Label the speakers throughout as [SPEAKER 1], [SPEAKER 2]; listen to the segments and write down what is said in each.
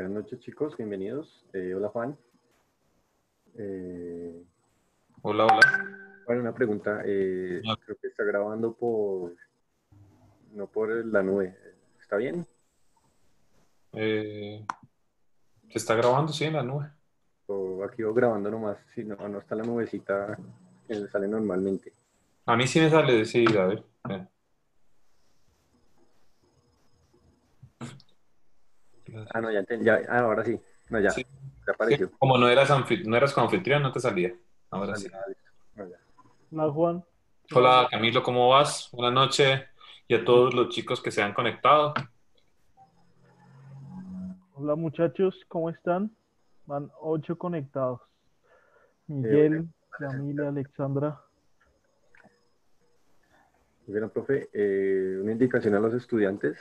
[SPEAKER 1] Buenas noches chicos, bienvenidos. Eh, hola Juan. Eh,
[SPEAKER 2] Hola, hola.
[SPEAKER 1] bueno, una pregunta. eh,
[SPEAKER 2] Ah.
[SPEAKER 1] creo que está grabando por, no por la nube. ¿Está bien?
[SPEAKER 2] ¿se está grabando? Sí, en la nube.
[SPEAKER 1] O aquí voy grabando nomás, si no, no está la nubecita que le sale normalmente.
[SPEAKER 2] A mí sí me sale, sí, a ver.
[SPEAKER 1] Ah, no, ya, ya ah, ahora sí. No, ya,
[SPEAKER 2] Sí.
[SPEAKER 1] ya apareció.
[SPEAKER 2] Como no eras, no eras anfitrión, no te salía. Ahora sí.
[SPEAKER 1] No,
[SPEAKER 3] Juan.
[SPEAKER 2] Hola Camilo, ¿cómo vas? Buenas noches. Y a todos los chicos que se han conectado.
[SPEAKER 3] Hola muchachos, ¿cómo están? Van ocho conectados. Miguel, Camila, Alexandra.
[SPEAKER 1] Bueno, profe, eh, una indicación a los estudiantes.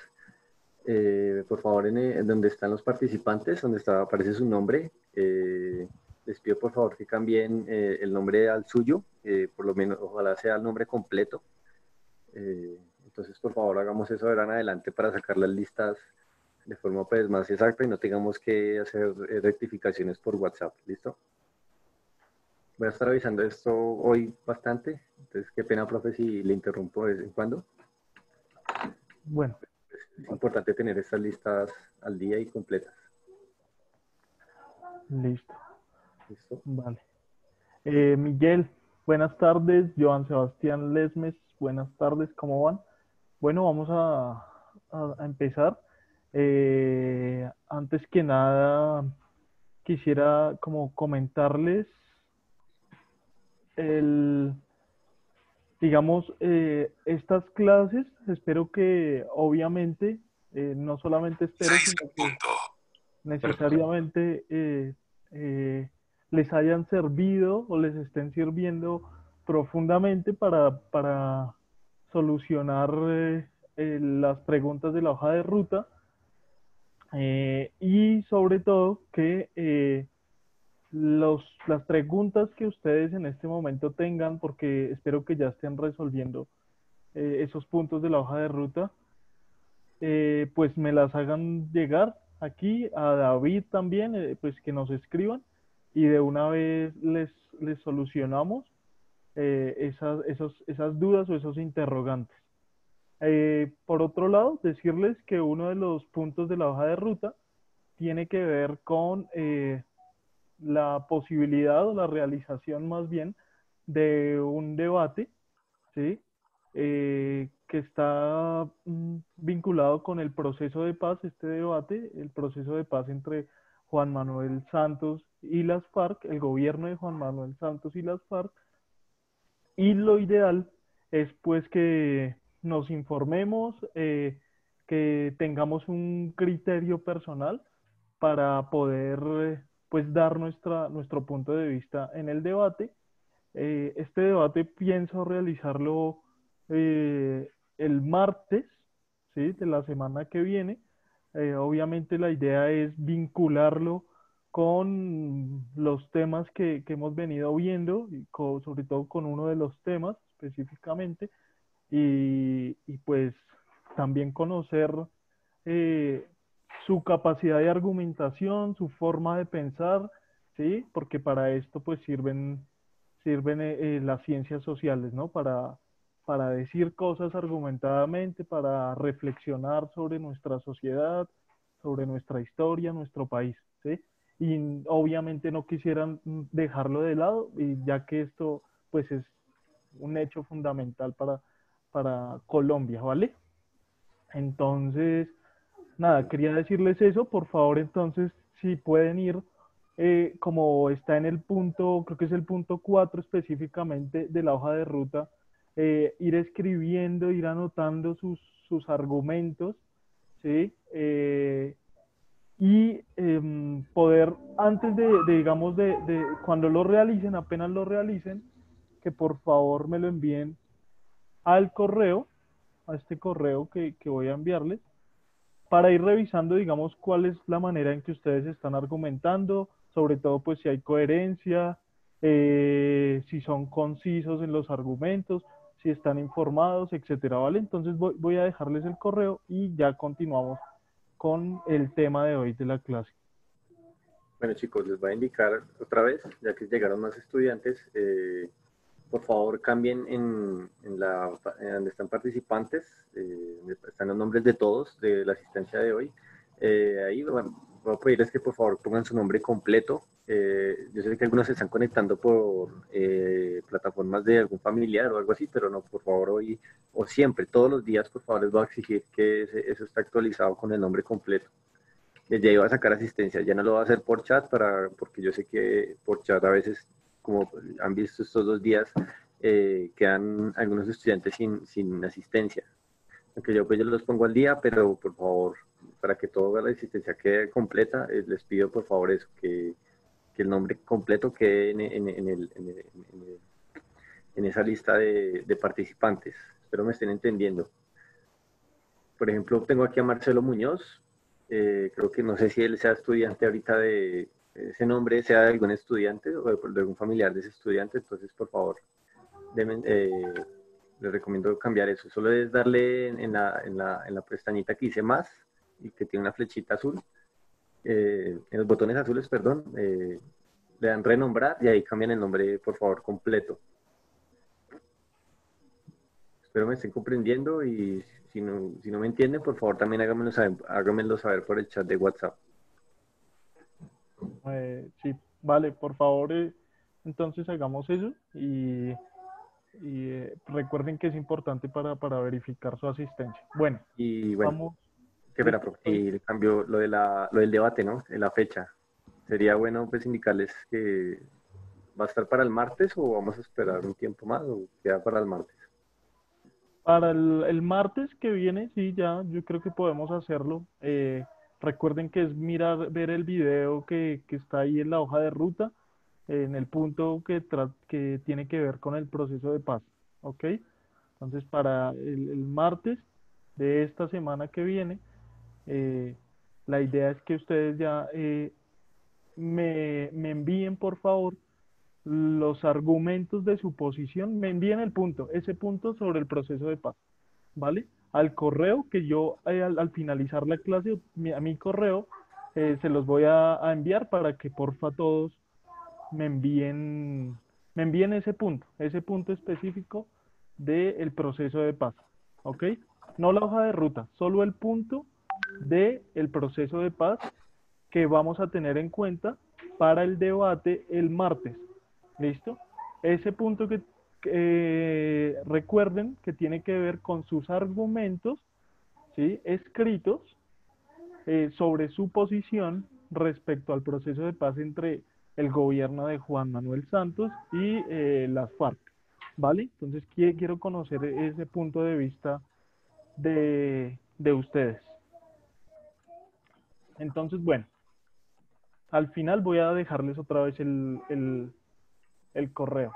[SPEAKER 1] Eh, por favor, en, eh, en donde están los participantes, donde está, aparece su nombre, eh, les pido por favor que cambien eh, el nombre al suyo, eh, por lo menos, ojalá sea el nombre completo. Eh, entonces, por favor, hagamos eso de ahora en adelante para sacar las listas de forma pues, más exacta y no tengamos que hacer eh, rectificaciones por WhatsApp. ¿Listo? Voy a estar revisando esto hoy bastante, entonces qué pena, profe, si le interrumpo de vez en cuando.
[SPEAKER 3] Bueno,
[SPEAKER 1] Es importante tener estas listas al día y completas.
[SPEAKER 3] listo,
[SPEAKER 1] ¿Listo?
[SPEAKER 3] vale. Eh, Miguel, buenas tardes. Joan Sebastián Lesmes, buenas tardes, ¿cómo van? Bueno, vamos a, a- a empezar. Eh, antes que nada, quisiera como comentarles el, digamos, eh, estas clases, espero que obviamente, eh, no solamente espero, sino que necesariamente eh, les hayan servido o les estén sirviendo profundamente para, para solucionar las preguntas de la hoja de ruta. Y sobre todo que las preguntas que ustedes en este momento tengan, porque espero que ya estén resolviendo eh, esos puntos de la hoja de ruta, eh, pues me las hagan llegar aquí a David también, eh, pues que nos escriban y de una vez les, les solucionamos esas, esos, esas dudas o esos interrogantes. Por otro lado, decirles que uno de los puntos de la hoja de ruta tiene que ver con la posibilidad o la realización más bien de un debate, ¿sí? Eh, que está mm, vinculado con el proceso de paz, este debate, el proceso de paz entre Juan Manuel Santos y las FARC, el gobierno de Juan Manuel Santos y las FARC, y lo ideal es pues que nos informemos, eh, que tengamos un criterio personal para poder pues dar nuestra, nuestro punto de vista en el debate. Eh, este debate pienso realizarlo eh, el martes ¿sí? de la semana que viene. Eh, obviamente la idea es vincularlo con los temas que, que hemos venido viendo, y sobre todo con uno de los temas específicamente, y, y pues también conocer su capacidad de argumentación, su forma de pensar, ¿sí? Porque para esto pues sirven, sirven eh, eh, las ciencias sociales, ¿no? Para, para decir cosas argumentadamente, para reflexionar sobre nuestra sociedad, sobre nuestra historia, nuestro país, ¿sí? Y obviamente no quisieran dejarlo de lado, y ya que esto pues es un hecho fundamental para, para Colombia, ¿vale? Entonces, nada, quería decirles eso, por favor, entonces, si pueden ir, eh, como está en el punto, creo que es el punto 4 específicamente de la hoja de ruta, eh, ir escribiendo, ir anotando sus, sus argumentos, ¿sí? Eh, y em, poder, antes de, de, digamos, de, de cuando lo realicen, apenas lo realicen, que por favor me lo envíen al correo, a este correo que, que voy a enviarles, para ir revisando, digamos, cuál es la manera en que ustedes están argumentando, sobre todo, pues, si hay coherencia, eh, si son concisos en los argumentos, si están informados, etcétera, ¿vale? Entonces voy, voy a dejarles el correo y ya continuamos con el tema de hoy de la clase.
[SPEAKER 1] Bueno chicos, les voy a indicar otra vez, ya que llegaron más estudiantes, eh, favor cambien en, la, donde están participantes, eh, están los nombres de todos de la asistencia de hoy. Eh, ahí bueno, voy a pedirles que por favor pongan su nombre completo. yo sé que algunos se están conectando por plataformas de algún familiar o algo así, pero no, por favor hoy o siempre, todos los días, por favor les voy a exigir que eso está actualizado con el nombre completo ya iba a sacar asistencia, ya no lo va a hacer por chat, para, porque yo sé que por chat a veces, como han visto estos dos días, eh, quedan algunos estudiantes sin, sin asistencia. Aunque yo pues yo los pongo al día, pero por favor, para que toda la asistencia quede completa, eh, les pido por favor eso, que, que el nombre completo quede en, en, en, el, en esa lista de, de participantes. Espero me estén entendiendo. Por ejemplo, tengo aquí a Marcelo Muñoz, eh, creo que no sé si él sea estudiante ahorita de ese nombre, sea de algún estudiante o de, algún familiar de ese estudiante, entonces por favor, eh, les recomiendo cambiar eso. Solo es darle en la, en, la, en la, pestañita que dice más y que tiene una flechita azul, eh, en los botones azules, perdón, le dan renombrar y ahí cambian el nombre, por favor, completo. Espero me estén comprendiendo y si no, si no me entienden, por favor también háganmelo saber, saber por el chat de WhatsApp.
[SPEAKER 3] Eh, sí, vale, por favor, eh, entonces hagamos eso y, eh, recuerden que es importante para, verificar su asistencia. Bueno,
[SPEAKER 1] y bueno, vamos. y el cambio, lo, de la, lo del debate, ¿no? En la fecha. Sería bueno pues indicarles que va a estar para el martes o vamos a esperar un tiempo más o queda para el martes.
[SPEAKER 3] Para el, martes que viene, sí, ya, yo creo que podemos hacerlo. Eh, recuerden que es mirar, ver el video que, está ahí en la hoja de ruta, en el punto que, que tiene que ver con el proceso de paz. ¿Ok? Entonces, para el, martes de esta semana que viene, eh, la idea es que ustedes ya eh, me, me envíen, por favor, los argumentos de su posición, me envíen el punto, ese punto sobre el proceso de paz, ¿vale? Al correo que yo eh, al, finalizar la clase, a mi correo, eh, se los voy a, enviar para que porfa todos me envíen, me envíen ese punto, ese punto específico del proceso de paz, ¿ok? No la hoja de ruta, solo el punto del el proceso de paz que vamos a tener en cuenta para el debate el martes. ¿Listo? Ese punto que recuerden que tiene que ver con sus argumentos ¿sí? escritos eh, sobre su posición respecto al proceso de paz entre el gobierno de Juan Manuel Santos y eh, las FARC. ¿Vale? Entonces quiero conocer ese punto de vista de, ustedes. Entonces, bueno, al final voy a dejarles otra vez el, el correo.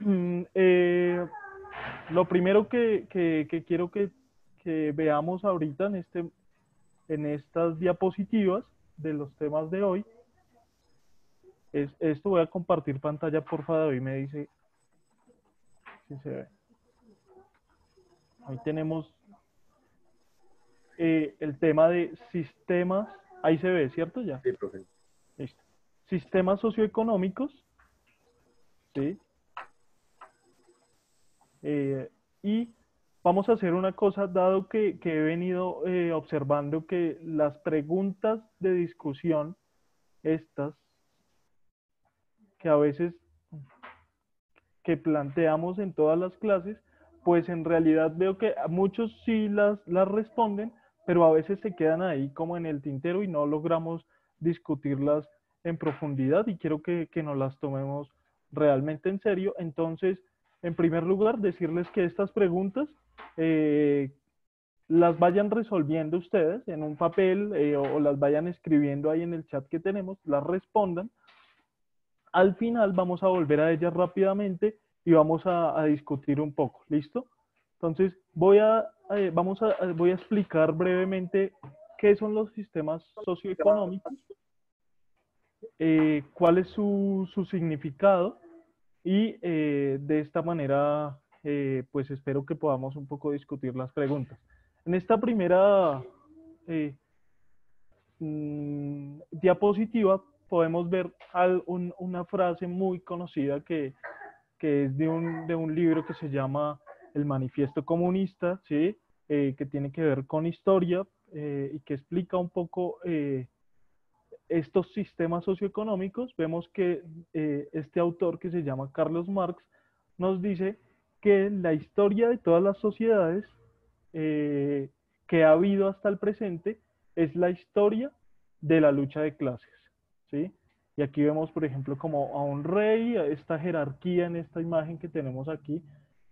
[SPEAKER 3] Mm, eh, lo primero que, quiero que, veamos ahorita en, este, en estas diapositivas de los temas de hoy es esto. Voy a compartir pantalla, por favor, y me dice si se ve. Ahí tenemos eh, el tema de sistemas. Ahí se ve, ¿cierto? Ya.
[SPEAKER 1] Sí, profe.
[SPEAKER 3] Listo sistemas socioeconómicos, ¿sí? Eh, y vamos a hacer una cosa, dado que, he venido eh, observando que las preguntas de discusión, estas, que a veces que planteamos en todas las clases, pues en realidad veo que muchos sí las, las responden, pero a veces se quedan ahí como en el tintero y no logramos discutirlas en profundidad y quiero que, nos las tomemos realmente en serio. Entonces, en primer lugar, decirles que estas preguntas eh, las vayan resolviendo ustedes en un papel eh, o, las vayan escribiendo ahí en el chat que tenemos, las respondan. Al final vamos a volver a ellas rápidamente y vamos a, discutir un poco, ¿listo? Entonces, voy a, eh, vamos a, voy a explicar brevemente qué son los sistemas socioeconómicos eh, cuál es su, significado y eh, de esta manera eh, pues espero que podamos un poco discutir las preguntas. En esta primera mm, diapositiva podemos ver una frase muy conocida que, es de un, de un, libro que se llama El Manifiesto Comunista, ¿sí? Eh, que tiene que ver con historia eh, y que explica un poco eh, estos sistemas socioeconómicos. Vemos que este autor que se llama Carlos Marx nos dice que la historia de todas las sociedades que ha habido hasta el presente es la historia de la lucha de clases. ¿sí? Y aquí vemos, por ejemplo, como a un rey, a esta jerarquía en esta imagen que tenemos aquí.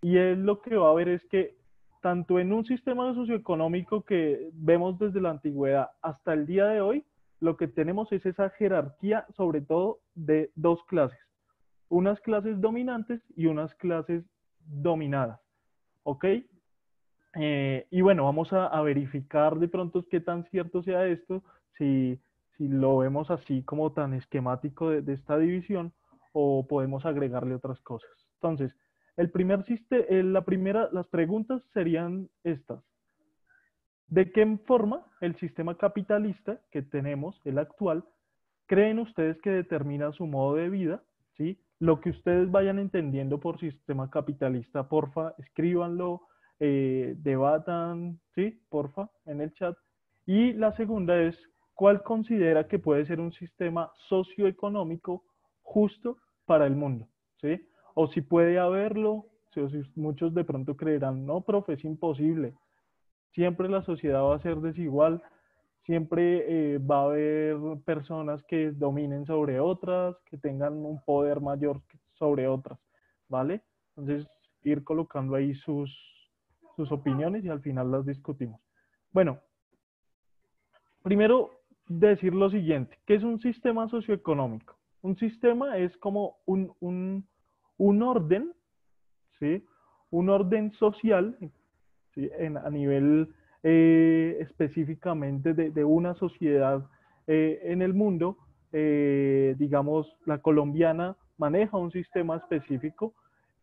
[SPEAKER 3] Y él lo que va a ver es que tanto en un sistema socioeconómico que vemos desde la antigüedad hasta el día de hoy, lo que tenemos es esa jerarquía, sobre todo de dos clases. Unas clases dominantes y unas clases dominadas. ¿Ok? Eh, y bueno, vamos a, verificar de pronto qué tan cierto sea esto, si si lo vemos así como tan esquemático de, esta división o podemos agregarle otras cosas. Entonces, el primer eh, la primera, las preguntas serían estas. ¿De qué forma el sistema capitalista que tenemos, el actual, creen ustedes que determina su modo de vida? ¿Sí? Lo que ustedes vayan entendiendo por sistema capitalista, porfa, escríbanlo, eh, debatan, ¿sí? Porfa, en el chat. Y la segunda es, ¿cuál considera que puede ser un sistema socioeconómico justo para el mundo? ¿Sí? O si puede haberlo, si, muchos de pronto creerán, no, profe, es imposible. Siempre la sociedad va a ser desigual, siempre eh, va a haber personas que dominen sobre otras, que tengan un poder mayor sobre otras, ¿vale? Entonces, ir colocando ahí sus, sus opiniones y al final las discutimos. Bueno, primero decir lo siguiente, ¿qué es un sistema socioeconómico? Un sistema es como un, orden, ¿sí? Un orden social, a nivel eh, específicamente de, una sociedad eh, en el mundo, eh, digamos, la colombiana maneja un sistema específico,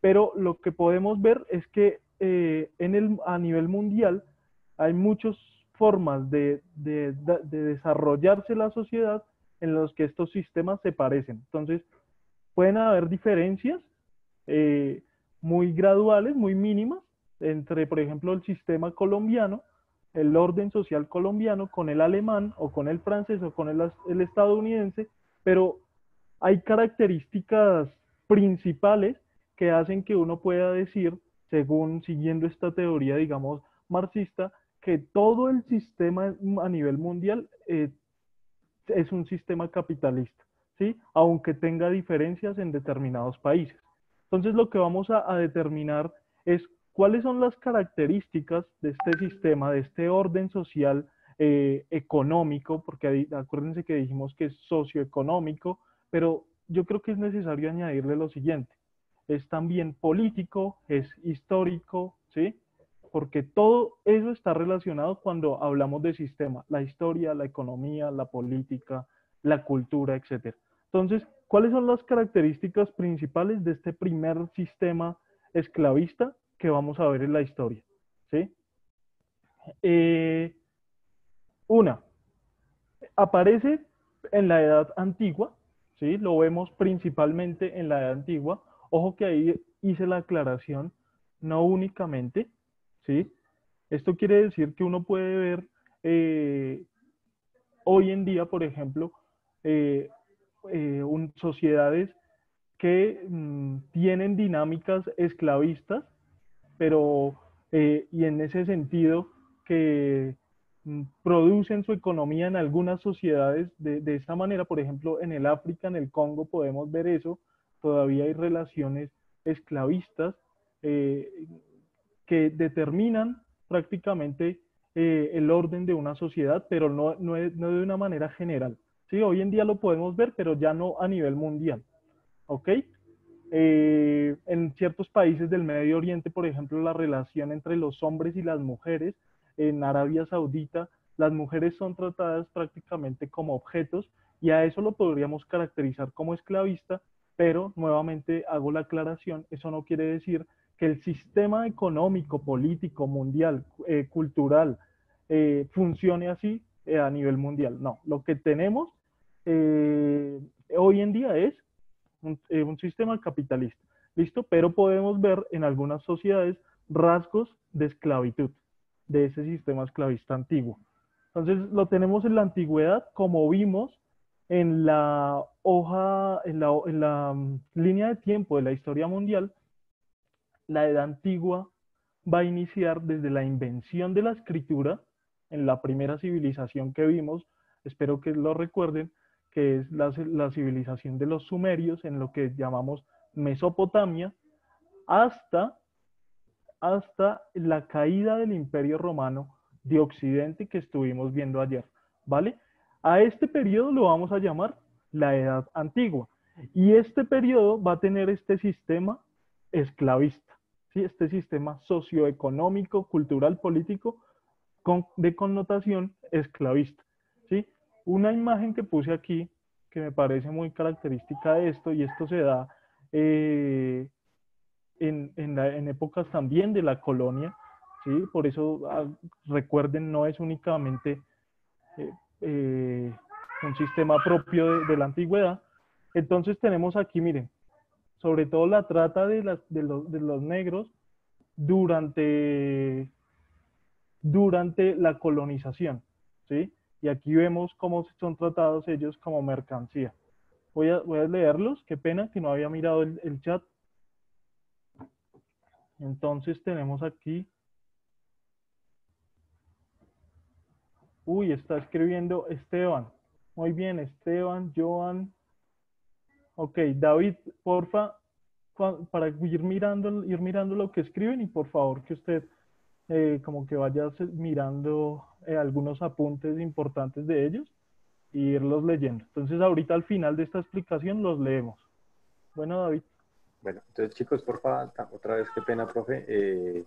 [SPEAKER 3] pero lo que podemos ver es que en el, a nivel mundial hay muchos formas de, desarrollarse la sociedad en los que estos sistemas se parecen. Entonces, pueden haber diferencias muy graduales, muy mínimas, entre, por ejemplo, el sistema colombiano, el orden social colombiano con el alemán o con el francés o con el, estadounidense, pero hay características principales que hacen que uno pueda decir, según siguiendo esta teoría, digamos, marxista, que todo el sistema a nivel mundial eh, es un sistema capitalista, ¿sí? Aunque tenga diferencias en determinados países. Entonces lo que vamos a, determinar es cuáles son las características de este sistema, de este orden social eh, económico, porque acuérdense que dijimos que es socioeconómico, pero yo creo que es necesario añadirle lo siguiente. Es también político, es histórico, ¿sí? porque todo eso está relacionado cuando hablamos de sistema, la historia, la economía, la política, la cultura, etc. Entonces, ¿cuáles son las características principales de este primer sistema esclavista que vamos a ver en la historia? ¿Sí? Eh, una, aparece en la edad antigua, ¿sí? Lo vemos principalmente en la edad antigua. Ojo que ahí hice la aclaración, no únicamente, ¿sí? Esto quiere decir que uno puede ver eh, hoy en día, por ejemplo, eh, eh, sociedades que mm, tienen dinámicas esclavistas, pero y en ese sentido que mm, producen su economía en algunas sociedades de, de, esta manera, por ejemplo, en el África, en el Congo podemos ver eso, todavía hay relaciones esclavistas, que determinan prácticamente eh, el orden de una sociedad, pero no, no, de una manera general. ¿sí? Hoy en día lo podemos ver, pero ya no a nivel mundial. ¿Ok? Eh, en ciertos países del Medio Oriente, por ejemplo, la relación entre los hombres y las mujeres, en Arabia Saudita, las mujeres son tratadas prácticamente como objetos y a eso lo podríamos caracterizar como esclavista, pero nuevamente hago la aclaración, eso no quiere decir que el sistema económico, político, mundial, eh, cultural, eh, funcione así a nivel mundial. No, lo que tenemos hoy en día es eh, un, sistema capitalista. ¿Listo? Pero podemos ver en algunas sociedades rasgos de esclavitud de ese sistema esclavista antiguo. Entonces lo tenemos en la antigüedad, como vimos en la hoja, en la, en la mm, línea de tiempo de la historia mundial, la edad antigua va a iniciar desde la invención de la escritura, en la primera civilización que vimos, espero que lo recuerden, que es la, civilización de los sumerios, en lo que llamamos Mesopotamia, hasta, hasta la caída del imperio romano de Occidente que estuvimos viendo ayer, ¿vale? A este periodo lo vamos a llamar la Edad Antigua. Y este periodo va a tener este sistema esclavista, ¿sí? este sistema socioeconómico, cultural, político de connotación esclavista. Una imagen que puse aquí que me parece muy característica de esto, y esto se da eh, en, en, épocas también de la colonia, ¿sí? por eso ah, recuerden, no es únicamente eh, eh, un sistema propio de, la antigüedad. Entonces tenemos aquí, miren, sobre todo la trata de, las, de, los, de los negros durante, durante la colonización, ¿sí? Y aquí vemos cómo son tratados ellos como mercancía. Voy a, leerlos, qué pena que no había mirado el, el chat. Entonces tenemos aquí Uy, está escribiendo Esteban. Muy bien, Esteban, Joan. Ok, David, porfa, para ir mirando, ir mirando lo que escriben y por favor que usted eh, como que vaya mirando eh, algunos apuntes importantes de ellos y irlos leyendo. Entonces ahorita al final de esta explicación los leemos. Bueno, David.
[SPEAKER 1] Bueno, entonces chicos, porfa, otra vez qué pena, profe. Eh,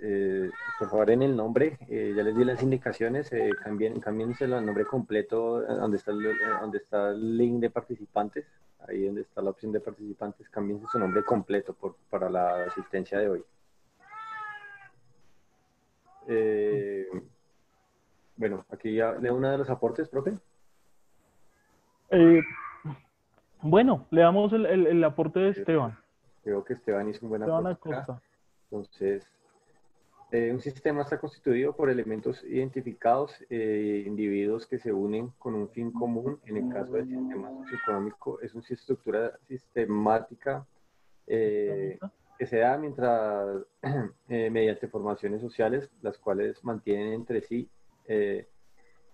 [SPEAKER 1] eh, por favor, en el nombre, eh, ya les di las indicaciones, eh, cambien, el nombre completo, eh, donde está, el, donde está el link de participantes, ahí donde está la opción de participantes, cambien su nombre completo por, para la asistencia de hoy. Bueno, aquí ya leo uno de los aportes, profe.
[SPEAKER 3] bueno, leamos el, el, aporte de Esteban.
[SPEAKER 1] Creo que Esteban hizo un buen aporte. Entonces, eh, un sistema está constituido por elementos identificados, eh, individuos que se unen con un fin común. En el caso del sistema socioeconómico, es una estructura sistemática eh, que se da mientras, mediante formaciones sociales, las cuales mantienen entre sí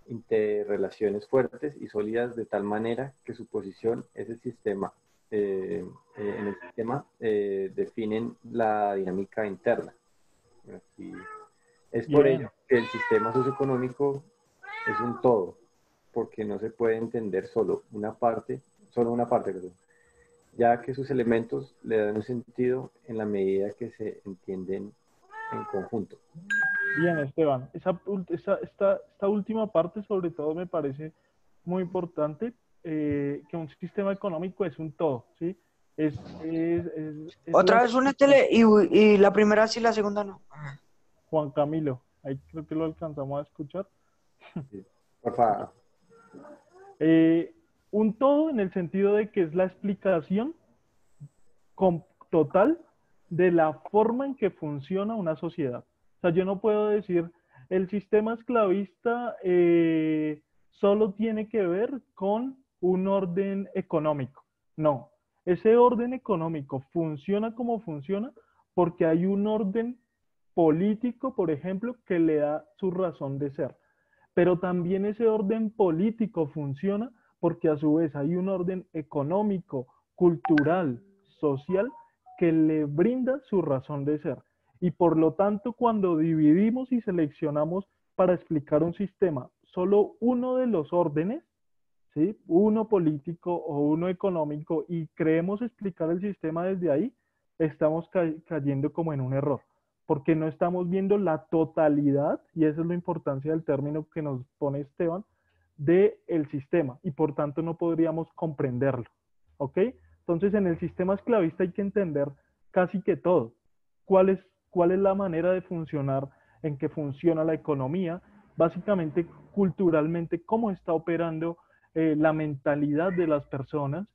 [SPEAKER 1] interrelaciones fuertes y sólidas de tal manera que su posición es el sistema. en el sistema definen la dinámica interna es por ello que el sistema socioeconómico es un todo, porque no se puede entender solo una parte, solo una parte, ya que sus elementos le dan un sentido en la medida que se entienden en conjunto.
[SPEAKER 3] Bien, Esteban, esa, esa, esta, esta última parte sobre todo me parece muy importante, eh, que un sistema económico es un todo, ¿sí? Es,
[SPEAKER 4] Otra vez una tele y, y, la primera sí, la segunda no.
[SPEAKER 3] Juan Camilo, ahí creo que lo alcanzamos a escuchar.
[SPEAKER 1] por favor.
[SPEAKER 3] Eh, un todo en el sentido de que es la explicación total de la forma en que funciona una sociedad. Sea, yo no puedo decir el sistema esclavista eh, solo tiene que ver con un orden económico. No, ese orden económico funciona como funciona porque hay un orden político, por ejemplo, que le da su razón de ser. Pero también ese orden político funciona porque a su vez hay un orden económico, cultural, social, que le brinda su razón de ser. Y por lo tanto, cuando dividimos y seleccionamos para explicar un sistema solo uno de los órdenes, ¿sí? uno político o uno económico y creemos explicar el sistema desde ahí, estamos cayendo como en un error, porque no estamos viendo la totalidad, y esa es la importancia del término que nos pone Esteban, del el sistema, y por tanto no podríamos comprenderlo. ¿Ok? Entonces en el sistema esclavista hay que entender casi que todo. ¿Cuál es, cuál es la manera de funcionar, en que funciona la economía? Básicamente, culturalmente, cómo está operando eh, la mentalidad de las personas,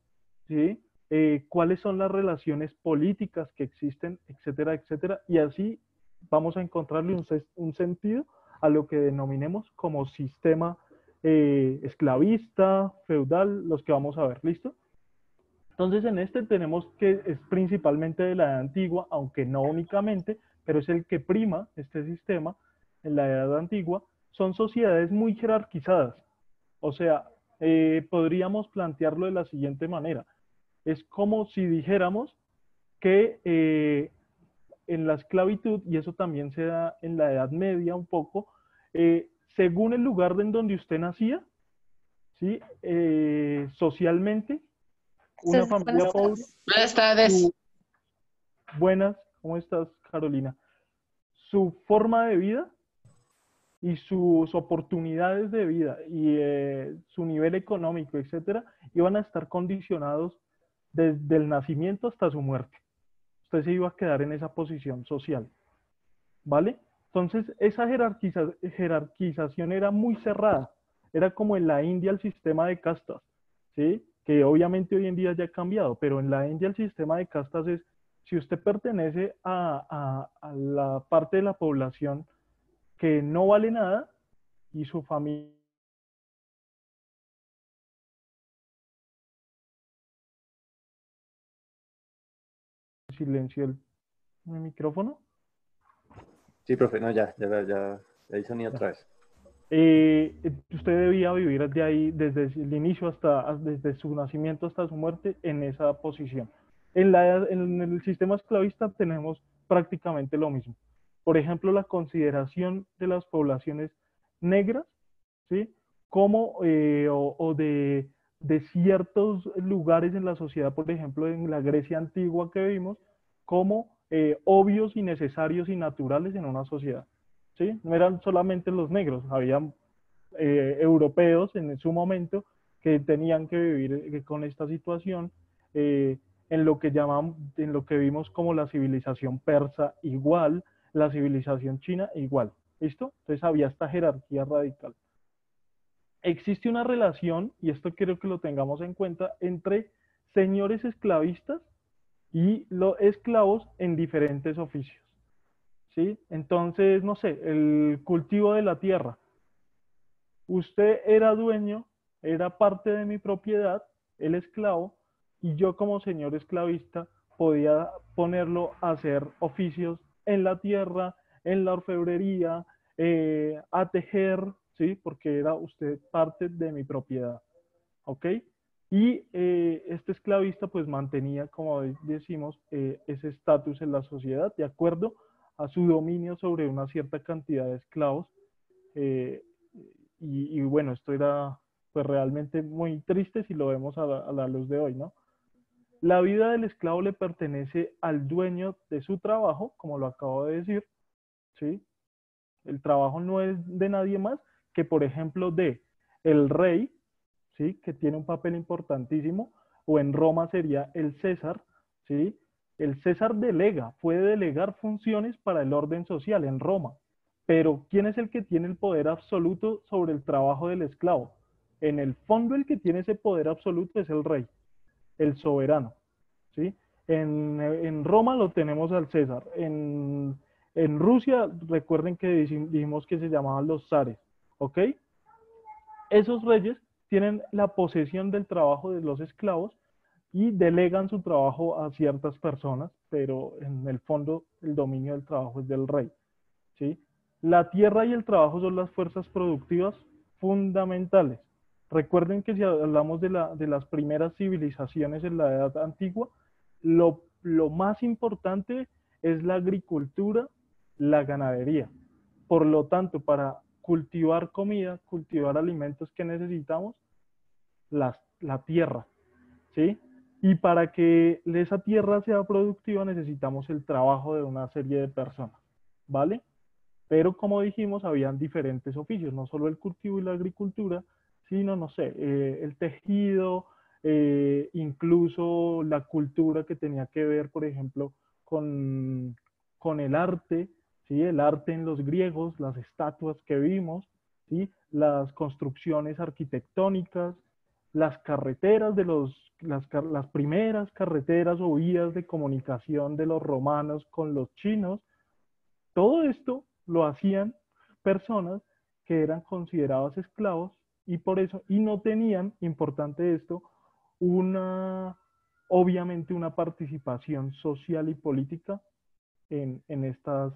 [SPEAKER 3] ¿sí? Eh, cuáles son las relaciones políticas que existen, etcétera, etcétera. Y así vamos a encontrarle un, un sentido a lo que denominemos como sistema eh, esclavista, feudal, los que vamos a ver, ¿listo? Entonces en este tenemos que es principalmente de la edad antigua, aunque no únicamente, pero es el que prima este sistema en la edad antigua, son sociedades muy jerarquizadas. O sea, eh, podríamos plantearlo de la siguiente manera. Es como si dijéramos que eh, en la esclavitud, y eso también se da en la Edad Media un poco, eh, según el lugar en donde usted nacía, ¿sí? socialmente, una familia pobre.
[SPEAKER 5] Buenas tardes.
[SPEAKER 3] buenas, ¿cómo estás, Carolina? Su forma de vida y sus oportunidades de vida y eh, su nivel económico, etcétera, iban a estar condicionados desde el nacimiento hasta su muerte. Usted se iba a quedar en esa posición social. ¿Vale? Entonces, esa jerarquización era muy cerrada. Era como en la India el sistema de castas, ¿sí? Que obviamente hoy en día ya ha cambiado, pero en la India el sistema de castas es, si usted pertenece a, a la parte de la población que no vale nada y su familia silencio el, micrófono.
[SPEAKER 1] Sí, profe, no, ya, ya, ya, ya otra vez.
[SPEAKER 3] Eh, usted debía vivir de ahí desde el inicio hasta, desde su nacimiento hasta su muerte en esa posición. En, la, en el sistema esclavista tenemos prácticamente lo mismo por ejemplo, la consideración de las poblaciones negras, ¿sí? Como, eh, o, de, ciertos lugares en la sociedad, por ejemplo, en la Grecia antigua que vimos, como eh, obvios y necesarios y naturales en una sociedad, ¿sí? No eran solamente los negros, había eh, europeos en su momento que tenían que vivir con esta situación, en lo que llamamos, en lo que vimos como la civilización persa igual, la civilización china igual. ¿Listo? Entonces había esta jerarquía radical. Existe una relación, y esto quiero que lo tengamos en cuenta, entre señores esclavistas y los esclavos en diferentes oficios. ¿Sí? Entonces, no sé, el cultivo de la tierra. Usted era dueño, era parte de mi propiedad, el esclavo, y yo como señor esclavista podía ponerlo a hacer oficios en la tierra, en la orfebrería, eh, a tejer, ¿sí? Porque era usted parte de mi propiedad, ¿ok? Y eh, este esclavista pues mantenía, como decimos, eh, ese estatus en la sociedad de acuerdo a su dominio sobre una cierta cantidad de esclavos. Y, bueno, esto era pues realmente muy triste si lo vemos a la, a la luz de hoy, ¿no? La vida del esclavo le pertenece al dueño de su trabajo, como lo acabo de decir, ¿sí? El trabajo no es de nadie más que, por ejemplo, de el rey, ¿sí? Que tiene un papel importantísimo, o en Roma sería el César, ¿sí? El César delega, puede delegar funciones para el orden social en Roma, pero ¿quién es el que tiene el poder absoluto sobre el trabajo del esclavo? En el fondo el que tiene ese poder absoluto es el rey el soberano. ¿sí? En, Roma lo tenemos al César. En, Rusia, recuerden que dijimos que se llamaban los zares. Esos reyes tienen la posesión del trabajo de los esclavos y delegan su trabajo a ciertas personas, pero en el fondo el dominio del trabajo es del rey. ¿sí? La tierra y el trabajo son las fuerzas productivas fundamentales. Recuerden que si hablamos de, las primeras civilizaciones en la edad antigua, lo, más importante es la agricultura, la ganadería. Por lo tanto, para cultivar comida, cultivar alimentos que necesitamos, la, la tierra, ¿sí? Y para que esa tierra sea productiva necesitamos el trabajo de una serie de personas, ¿vale? Pero como dijimos, habían diferentes oficios, no solo el cultivo y la agricultura, sino, no sé, eh, el tejido, eh, incluso la cultura que tenía que ver, por ejemplo, con, con el arte, ¿sí? el arte en los griegos, las estatuas que vimos, ¿sí? las construcciones arquitectónicas, las carreteras de los, las, las primeras carreteras o vías de comunicación de los romanos con los chinos, todo esto lo hacían personas que eran consideradas esclavos y por eso, y no tenían, importante esto, una, obviamente una participación social y política en, en, estas,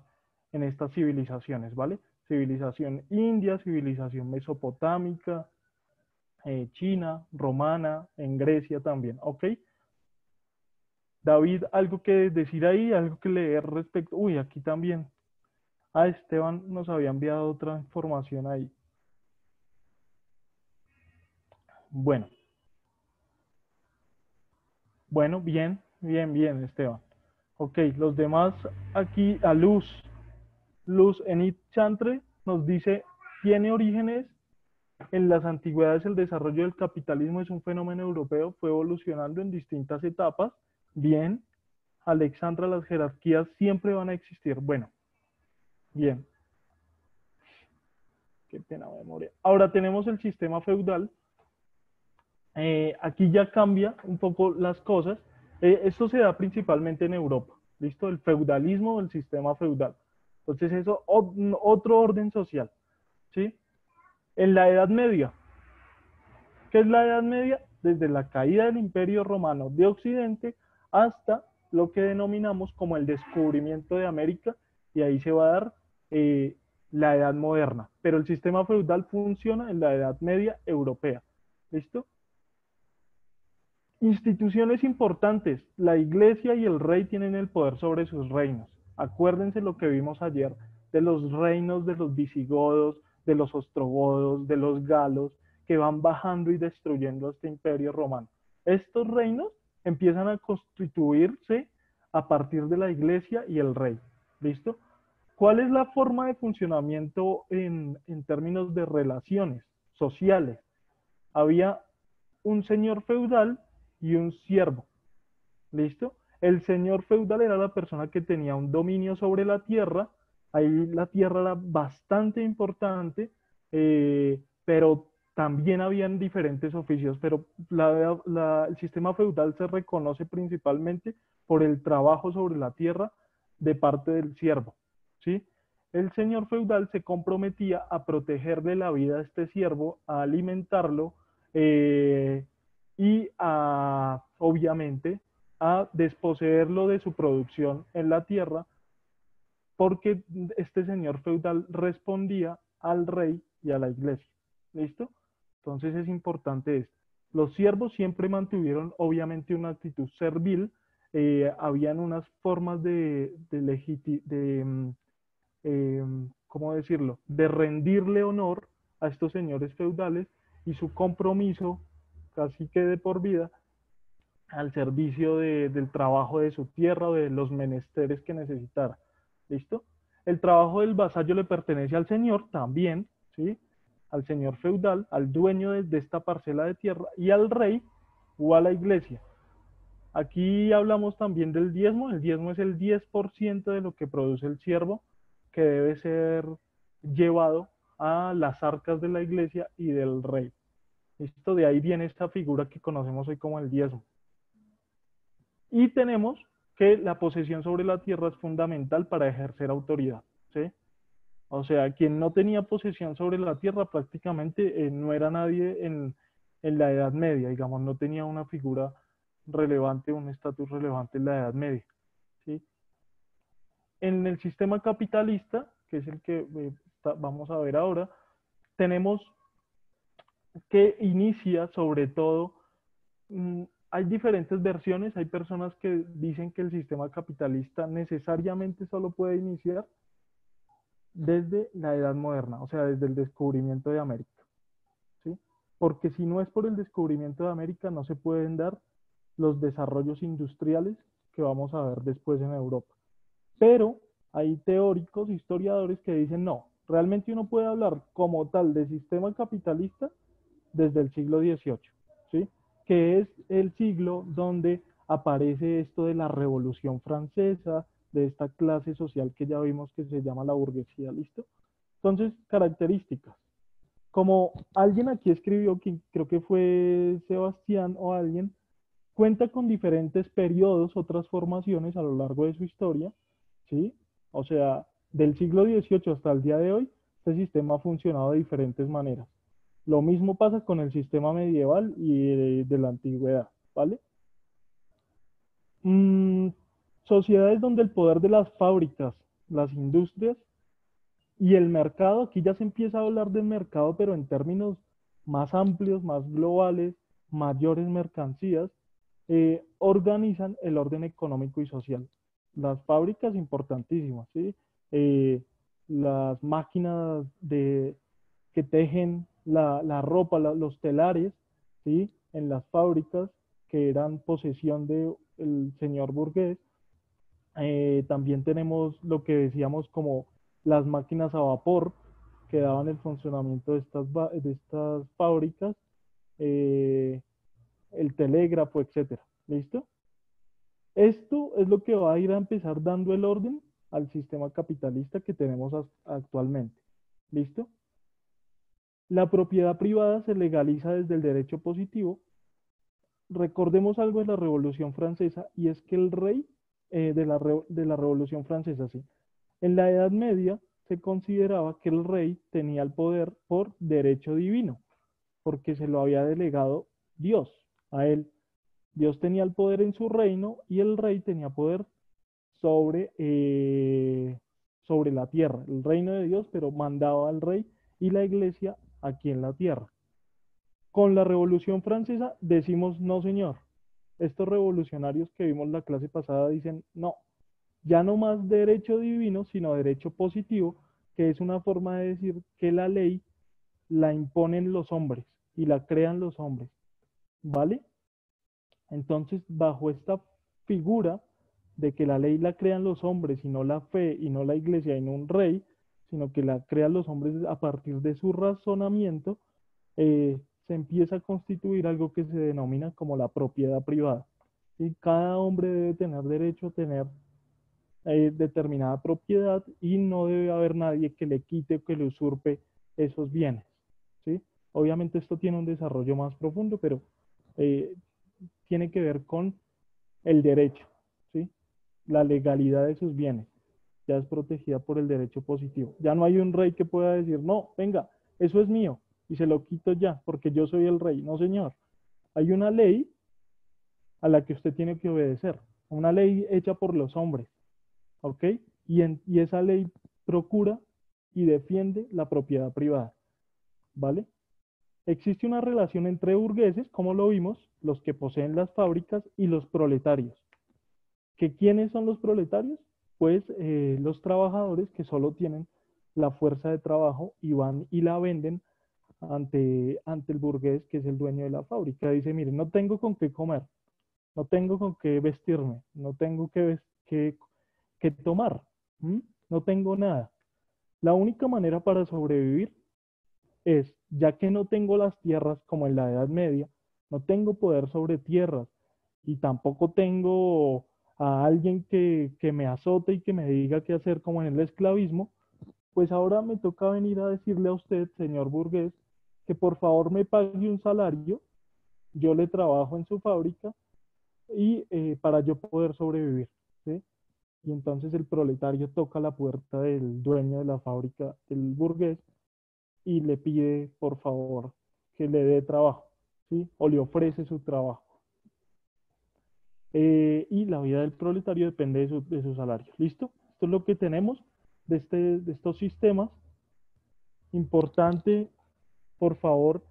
[SPEAKER 3] en estas civilizaciones, ¿vale? Civilización india, civilización mesopotámica, eh, China, romana, en Grecia también, ¿ok? David, algo que decir ahí, algo que leer respecto, uy, aquí también, a Esteban nos había enviado otra información ahí. Bueno. Bueno, bien, bien, bien, Esteban. Ok, los demás aquí a Luz. Luz Enid Chantre nos dice, tiene orígenes en las antigüedades el desarrollo del capitalismo es un fenómeno europeo, fue evolucionando en distintas etapas. Bien, Alexandra, las jerarquías siempre van a existir. Bueno, bien. Qué pena memoria. Ahora tenemos el sistema feudal, eh, aquí ya cambia un poco las cosas. Eh, esto se da principalmente en Europa, ¿listo? El feudalismo, el sistema feudal. Entonces eso, otro orden social, ¿sí? En la Edad Media, ¿qué es la Edad Media? Desde la caída del Imperio Romano de Occidente hasta lo que denominamos como el descubrimiento de América, y ahí se va a dar eh, la Edad Moderna. Pero el sistema feudal funciona en la Edad Media europea. ¿Listo? Instituciones importantes. La iglesia y el rey tienen el poder sobre sus reinos. Acuérdense lo que vimos ayer de los reinos de los visigodos, de los ostrogodos, de los galos, que van bajando y destruyendo este imperio romano. Estos reinos empiezan a constituirse a partir de la iglesia y el rey. ¿Listo? ¿Cuál es la forma de funcionamiento en, en términos de relaciones sociales? Había un señor feudal y un siervo. ¿Listo? El señor feudal era la persona que tenía un dominio sobre la tierra. Ahí la tierra era bastante importante, eh, pero también habían diferentes oficios, pero el sistema feudal se reconoce principalmente por el trabajo sobre la tierra de parte del siervo. ¿sí? El señor feudal se comprometía a protegerle la vida a este siervo, a alimentarlo, eh, y a, obviamente, a desposeerlo de su producción en la tierra, porque este señor feudal respondía al rey y a la iglesia. ¿Listo? Entonces es importante esto. Los siervos siempre mantuvieron, obviamente, una actitud servil. Eh, habían unas formas de, de, de mm, em, ¿cómo decirlo?, de rendirle honor a estos señores feudales y su compromiso casi que de por vida, al servicio del trabajo de su tierra o de los menesteres que necesitara. ¿Listo? El trabajo del vasallo le pertenece al señor también, ¿sí? Al señor feudal, al dueño de, esta parcela de tierra y al rey o a la iglesia. Aquí hablamos también del diezmo. El diezmo es el 10% de lo que produce el siervo que debe ser llevado a las arcas de la iglesia y del rey. Esto de ahí viene esta figura que conocemos hoy como el diezmo. Y tenemos que la posesión sobre la tierra es fundamental para ejercer autoridad. ¿sí? O sea, quien no tenía posesión sobre la tierra prácticamente eh, no era nadie en, en, la Edad Media, digamos, no tenía una figura relevante, un estatus relevante en la Edad Media. ¿sí? En el sistema capitalista, que es el que eh, vamos a ver ahora, tenemos que inicia sobre todo, mm, hay diferentes versiones, hay personas que dicen que el sistema capitalista necesariamente solo puede iniciar desde la edad moderna, o sea, desde el descubrimiento de América. ¿sí? Porque si no es por el descubrimiento de América, no se pueden dar los desarrollos industriales que vamos a ver después en Europa. Pero hay teóricos, historiadores que dicen, no, realmente uno puede hablar como tal de sistema capitalista desde el siglo XVIII, ¿sí? que es el siglo donde aparece esto de la Revolución Francesa, de esta clase social que ya vimos que se llama la burguesía, ¿listo? Entonces, características. como alguien aquí escribió, que creo que fue Sebastián o alguien, cuenta con diferentes periodos o transformaciones a lo largo de su historia, ¿sí? O sea, del siglo XVIII hasta el día de hoy, este sistema ha funcionado de diferentes maneras. Lo mismo pasa con el sistema medieval y de, la antigüedad, ¿vale? Mm, sociedades donde el poder de las fábricas, las industrias y el mercado, aquí ya se empieza a hablar del mercado, pero en términos más amplios, más globales, mayores mercancías, eh, organizan el orden económico y social. Las fábricas importantísimas, ¿sí? Eh, las máquinas que tejen la, ropa, los telares, ¿sí? En las fábricas que eran posesión del señor burgués. Eh, también tenemos lo que decíamos como las máquinas a vapor que daban el funcionamiento de estas, de estas fábricas, eh, el telégrafo, etcétera. ¿Listo? Esto es lo que va a ir a empezar dando el orden al sistema capitalista que tenemos actualmente. ¿Listo? La propiedad privada se legaliza desde el derecho positivo. Recordemos algo de la Revolución Francesa y es que el rey eh, de, la de la Revolución Francesa, sí. En la Edad Media se consideraba que el rey tenía el poder por derecho divino, porque se lo había delegado Dios a él. Dios tenía el poder en su reino y el rey tenía poder sobre, eh, sobre la tierra, el reino de Dios, pero mandaba al rey y la iglesia aquí en la tierra. Con la Revolución Francesa decimos no, señor. Estos revolucionarios que vimos la clase pasada dicen no, ya no más derecho divino, sino derecho positivo, que es una forma de decir que la ley la imponen los hombres y la crean los hombres. ¿Vale? Entonces, bajo esta figura de que la ley la crean los hombres y no la fe y no la iglesia y no un rey, sino que la crean los hombres a partir de su razonamiento, eh, se empieza a constituir algo que se denomina como la propiedad privada. Y cada hombre debe tener derecho a tener eh, determinada propiedad y no debe haber nadie que le quite o que le usurpe esos bienes. ¿sí? Obviamente esto tiene un desarrollo más profundo, pero eh, tiene que ver con el derecho la legalidad de sus bienes. Ya es protegida por el derecho positivo. Ya no hay un rey que pueda decir, no, venga, eso es mío y se lo quito ya porque yo soy el rey. No, señor. Hay una ley a la que usted tiene que obedecer. Una ley hecha por los hombres. ¿Ok? Y, y esa ley procura y defiende la propiedad privada. ¿Vale? Existe una relación entre burgueses, como lo vimos, los que poseen las fábricas y los proletarios. ¿Que ¿Quiénes son los proletarios? Pues eh, los trabajadores que solo tienen la fuerza de trabajo y van y la venden ante, ante el burgués que es el dueño de la fábrica. Dice, mire, no tengo con qué comer, no tengo con qué vestirme, no tengo que, que, tomar, no tengo nada. La única manera para sobrevivir es, ya que no tengo las tierras como en la Edad Media, no tengo poder sobre tierras y tampoco tengo a alguien que, me azote y que me diga qué hacer como en el esclavismo, pues ahora me toca venir a decirle a usted, señor burgués, que por favor me pague un salario, yo le trabajo en su fábrica y eh, para yo poder sobrevivir. Y entonces el proletario toca la puerta del dueño de la fábrica, del burgués, y le pide por favor que le dé trabajo, ¿sí? o le ofrece su trabajo. Eh, y la vida del proletario depende de su, de su, salario. ¿Listo? Esto es lo que tenemos de, este, de estos sistemas. Importante, por favor,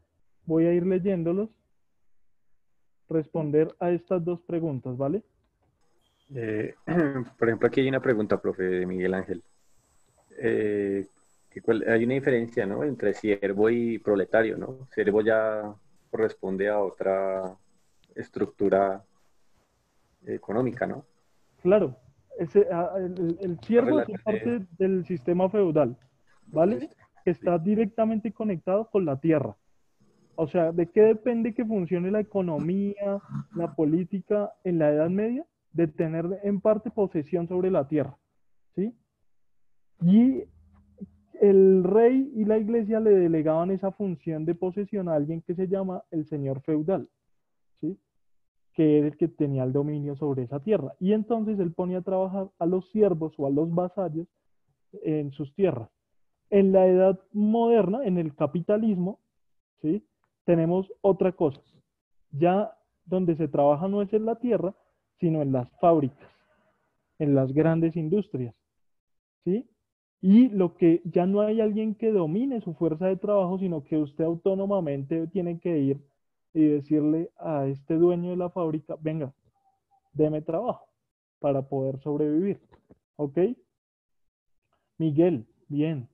[SPEAKER 3] voy a ir leyéndolos. Responder a estas dos preguntas, ¿vale?
[SPEAKER 1] Eh, por ejemplo, aquí hay una pregunta, profe, de Miguel Ángel. Eh, hay una diferencia, ¿no? Entre siervo y proletario, ¿no? Siervo ya corresponde a otra estructura económica, ¿no?
[SPEAKER 3] Claro, ese, ah, el, el es parte del sistema feudal, ¿vale? Que está directamente conectado con la tierra. O sea, ¿de qué depende que funcione la economía, la política en la Edad Media? De tener en parte posesión sobre la tierra, ¿sí? Y el rey y la iglesia le delegaban esa función de posesión a alguien que se llama el señor feudal. Que era el que tenía el dominio sobre esa tierra. Y entonces él ponía a trabajar a los siervos o a los vasallos en sus tierras. En la edad moderna, en el capitalismo, ¿sí? tenemos otra cosa. Ya donde se trabaja no es en la tierra, sino en las fábricas, en las grandes industrias. ¿sí? Y lo que ya no hay alguien que domine su fuerza de trabajo, sino que usted autónomamente tiene que ir y decirle a este dueño de la fábrica, venga, deme trabajo para poder sobrevivir. ¿Ok? Miguel, bien.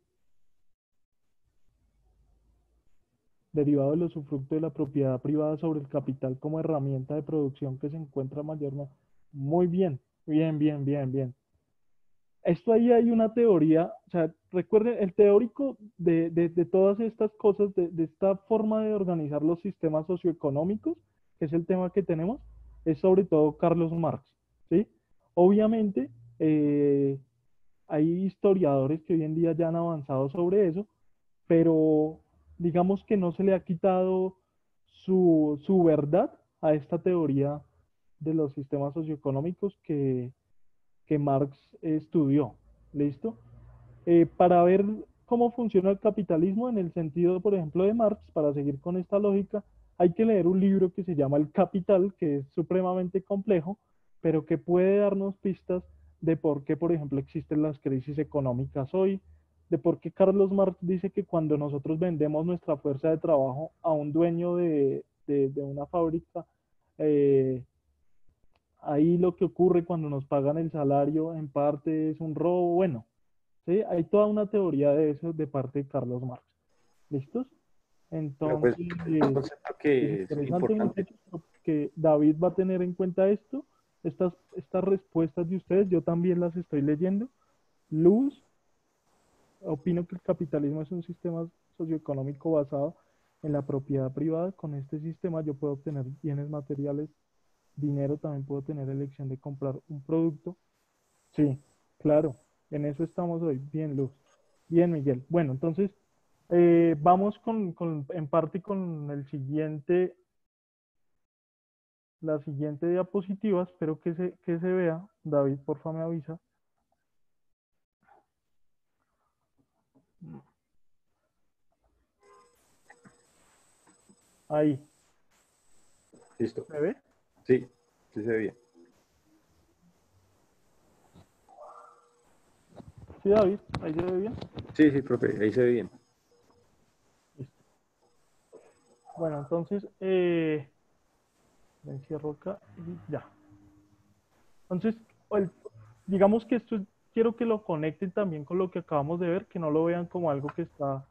[SPEAKER 3] Derivado del usufructo de la propiedad privada sobre el capital como herramienta de producción que se encuentra mayormente. Muy bien, bien, bien, bien, bien esto ahí hay una teoría, o sea, recuerden, el teórico de, todas estas cosas, de, esta forma de organizar los sistemas socioeconómicos, que es el tema que tenemos, es sobre todo Carlos Marx, ¿sí? Obviamente, eh, hay historiadores que hoy en día ya han avanzado sobre eso, pero digamos que no se le ha quitado su, su verdad a esta teoría de los sistemas socioeconómicos que, que Marx estudió. ¿Listo? Eh, para ver cómo funciona el capitalismo en el sentido, por ejemplo, de Marx, para seguir con esta lógica, hay que leer un libro que se llama El Capital, que es supremamente complejo, pero que puede darnos pistas de por qué, por ejemplo, existen las crisis económicas hoy, de por qué Carlos Marx dice que cuando nosotros vendemos nuestra fuerza de trabajo a un dueño de, una fábrica, eh, ahí lo que ocurre cuando nos pagan el salario en parte es un robo, bueno, ¿sí? hay toda una teoría de eso de parte de Carlos Marx. ¿Listos?
[SPEAKER 1] Pues,
[SPEAKER 3] Entonces,
[SPEAKER 1] que es importante.
[SPEAKER 3] que David va a tener en cuenta esto, estas, estas respuestas de ustedes, yo también las estoy leyendo. Luz, opino que el capitalismo es un sistema socioeconómico basado en la propiedad privada. Con este sistema yo puedo obtener bienes materiales dinero también puedo tener elección de comprar un producto. Sí, claro, en eso estamos hoy. Bien, Luz. Bien, Miguel. Bueno, entonces eh, vamos con, en parte con el siguiente, la siguiente diapositiva. Espero que se, que se vea. David, porfa, me avisa. Ahí.
[SPEAKER 1] Listo.
[SPEAKER 3] ¿Me ve?
[SPEAKER 1] Sí, sí se ve bien.
[SPEAKER 3] Sí, David, ahí se ve bien.
[SPEAKER 1] Sí, sí, profe, ahí se ve bien.
[SPEAKER 3] Listo. Bueno, entonces, eh, me encierro acá y ya. Entonces, digamos que esto quiero que lo conecten también con lo que acabamos de ver, que no lo vean como algo que está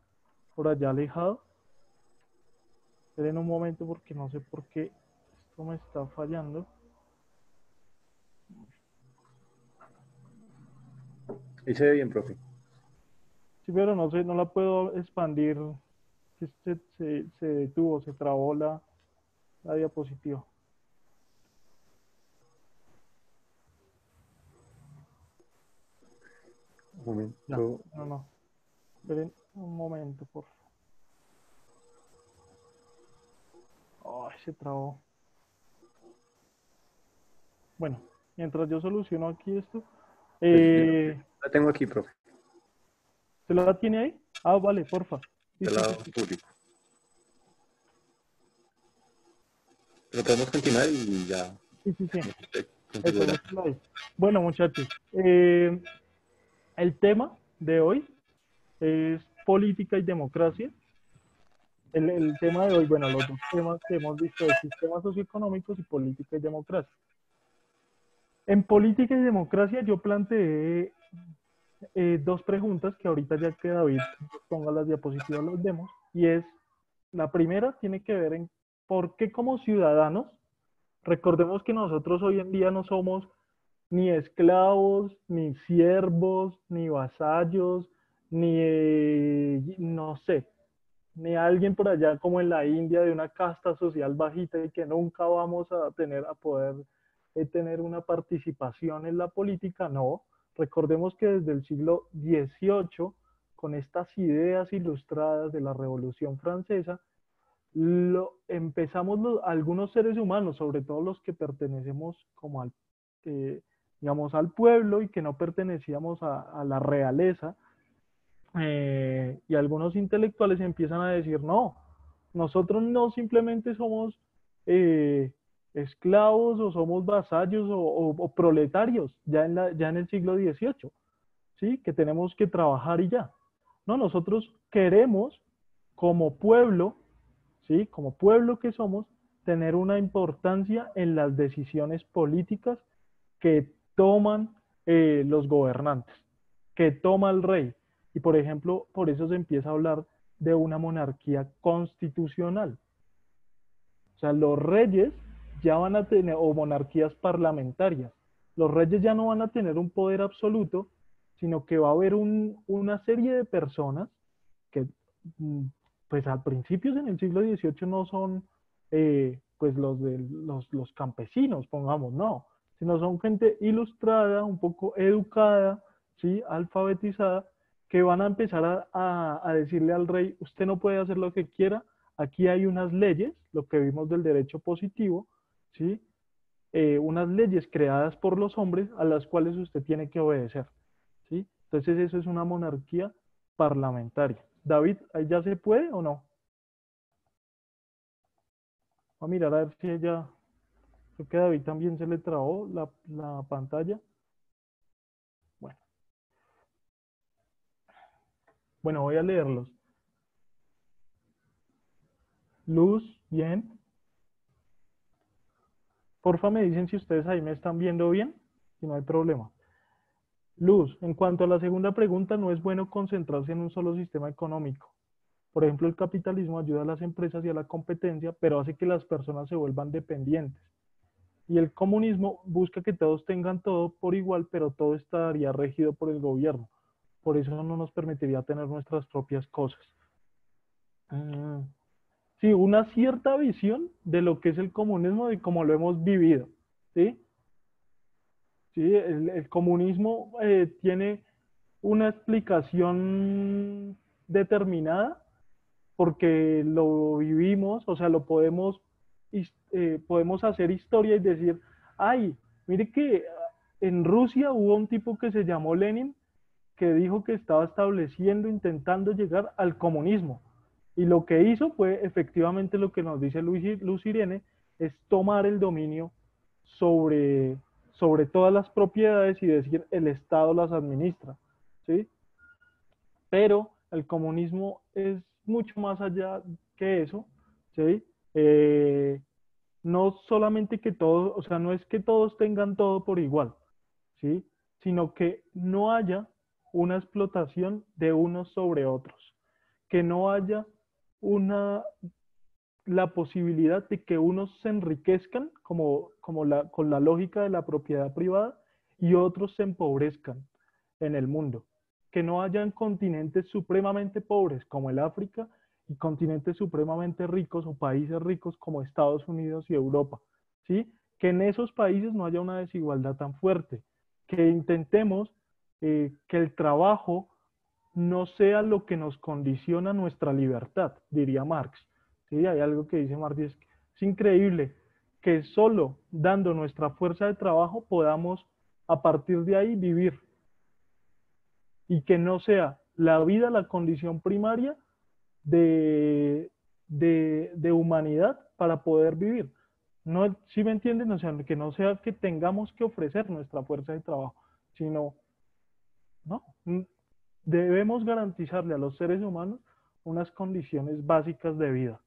[SPEAKER 3] por allá alejado. Esperen un momento porque no sé por qué me está fallando.
[SPEAKER 1] Y se ve bien, profe.
[SPEAKER 3] Sí, pero no sé, no la puedo expandir. Se, se, se detuvo, se trabó la, la diapositiva.
[SPEAKER 1] Un momento.
[SPEAKER 3] No, no, no. Esperen un momento, por favor. Ay, se trabó. Bueno, mientras yo soluciono aquí esto. Eh,
[SPEAKER 1] la tengo aquí, profe.
[SPEAKER 3] ¿Se la tiene ahí? Ah, vale, porfa.
[SPEAKER 1] De lado público. Pero podemos continuar y ya.
[SPEAKER 3] Sí, sí, sí. bueno, muchachos. Eh, el tema de hoy es política y democracia. El, el, tema de hoy, bueno, los dos temas que hemos visto es sistemas socioeconómicos y política y democracia. En política y democracia yo planteé eh, dos preguntas que ahorita ya que David ponga las diapositivas los vemos. Y es, la primera tiene que ver en por qué como ciudadanos, recordemos que nosotros hoy en día no somos ni esclavos, ni siervos, ni vasallos, ni, no sé, ni alguien por allá como en la India de una casta social bajita y que nunca vamos a tener a poder tener una participación en la política, no. Recordemos que desde el siglo XVIII con estas ideas ilustradas de la Revolución Francesa, lo, empezamos algunos seres humanos, sobre todo los que pertenecemos como al, eh, digamos, al pueblo y que no pertenecíamos a, la realeza, eh, y algunos intelectuales empiezan a decir, no, nosotros no simplemente somos eh, esclavos o somos vasallos o, proletarios ya en, ya en el siglo XVIII, ¿sí? que tenemos que trabajar y ya. No, nosotros queremos como pueblo ¿sí? Como pueblo que somos, tener una importancia en las decisiones políticas que toman eh, los gobernantes, que toma el rey. Y por ejemplo, por eso se empieza a hablar de una monarquía constitucional. O sea, los reyes ya van a tener, o monarquías parlamentarias, los reyes ya no van a tener un poder absoluto, sino que va a haber una serie de personas que mm, pues a principios en el siglo XVIII no son eh, pues los, de, los, campesinos, pongamos, no, sino son gente ilustrada, un poco educada, ¿sí? alfabetizada, que van a empezar a, decirle al rey, usted no puede hacer lo que quiera, aquí hay unas leyes, lo que vimos del derecho positivo, ¿sí? Eh, unas leyes creadas por los hombres a las cuales usted tiene que obedecer. ¿sí? Entonces eso es una monarquía parlamentaria. David, ¿ahí ya se puede o no? Voy a mirar a ver si ella... Creo que a David también se le trabó la, la pantalla. Bueno. Bueno, voy a leerlos. Luz, bien. Porfa, me dicen si ustedes ahí me están viendo bien, si no hay problema. Luz, en cuanto a la segunda pregunta, no es bueno concentrarse en un solo sistema económico. Por ejemplo, el capitalismo ayuda a las empresas y a la competencia, pero hace que las personas se vuelvan dependientes. Y el comunismo busca que todos tengan todo por igual, pero todo estaría regido por el gobierno. Por eso no nos permitiría tener nuestras propias cosas. Mm, sí, una cierta visión de lo que es el comunismo y cómo lo hemos vivido. ¿sí? ¿sí? El, comunismo eh, tiene una explicación determinada porque lo vivimos, o sea, lo podemos, eh, podemos hacer historia y decir, ay, mire que en Rusia hubo un tipo que se llamó Lenin que dijo que estaba estableciendo, intentando llegar al comunismo. Y lo que hizo fue efectivamente lo que nos dice Luz Irene, es tomar el dominio sobre sobre todas las propiedades y decir el Estado las administra, ¿sí? Pero el comunismo es mucho más allá que eso, ¿sí? Eh, no solamente que todos, o sea, no es que todos tengan todo por igual, ¿sí? Sino que no haya una explotación de unos sobre otros, que no haya una la posibilidad de que unos se enriquezcan como, como la, con la lógica de la propiedad privada y otros se empobrezcan en el mundo. Que no hayan continentes supremamente pobres como el África y continentes supremamente ricos o países ricos como Estados Unidos y Europa. ¿sí? Que en esos países no haya una desigualdad tan fuerte. Que intentemos eh, que el trabajo no sea lo que nos condiciona nuestra libertad, diría Marx ¿sí? Hay algo que dice Martí, es, increíble que solo dando nuestra fuerza de trabajo podamos a partir de ahí vivir y que no sea la vida la condición primaria de, de, humanidad para poder vivir. No, si me entienden, o sea, que no sea que tengamos que ofrecer nuestra fuerza de trabajo, sino, no, debemos garantizarle a los seres humanos unas condiciones básicas de vida.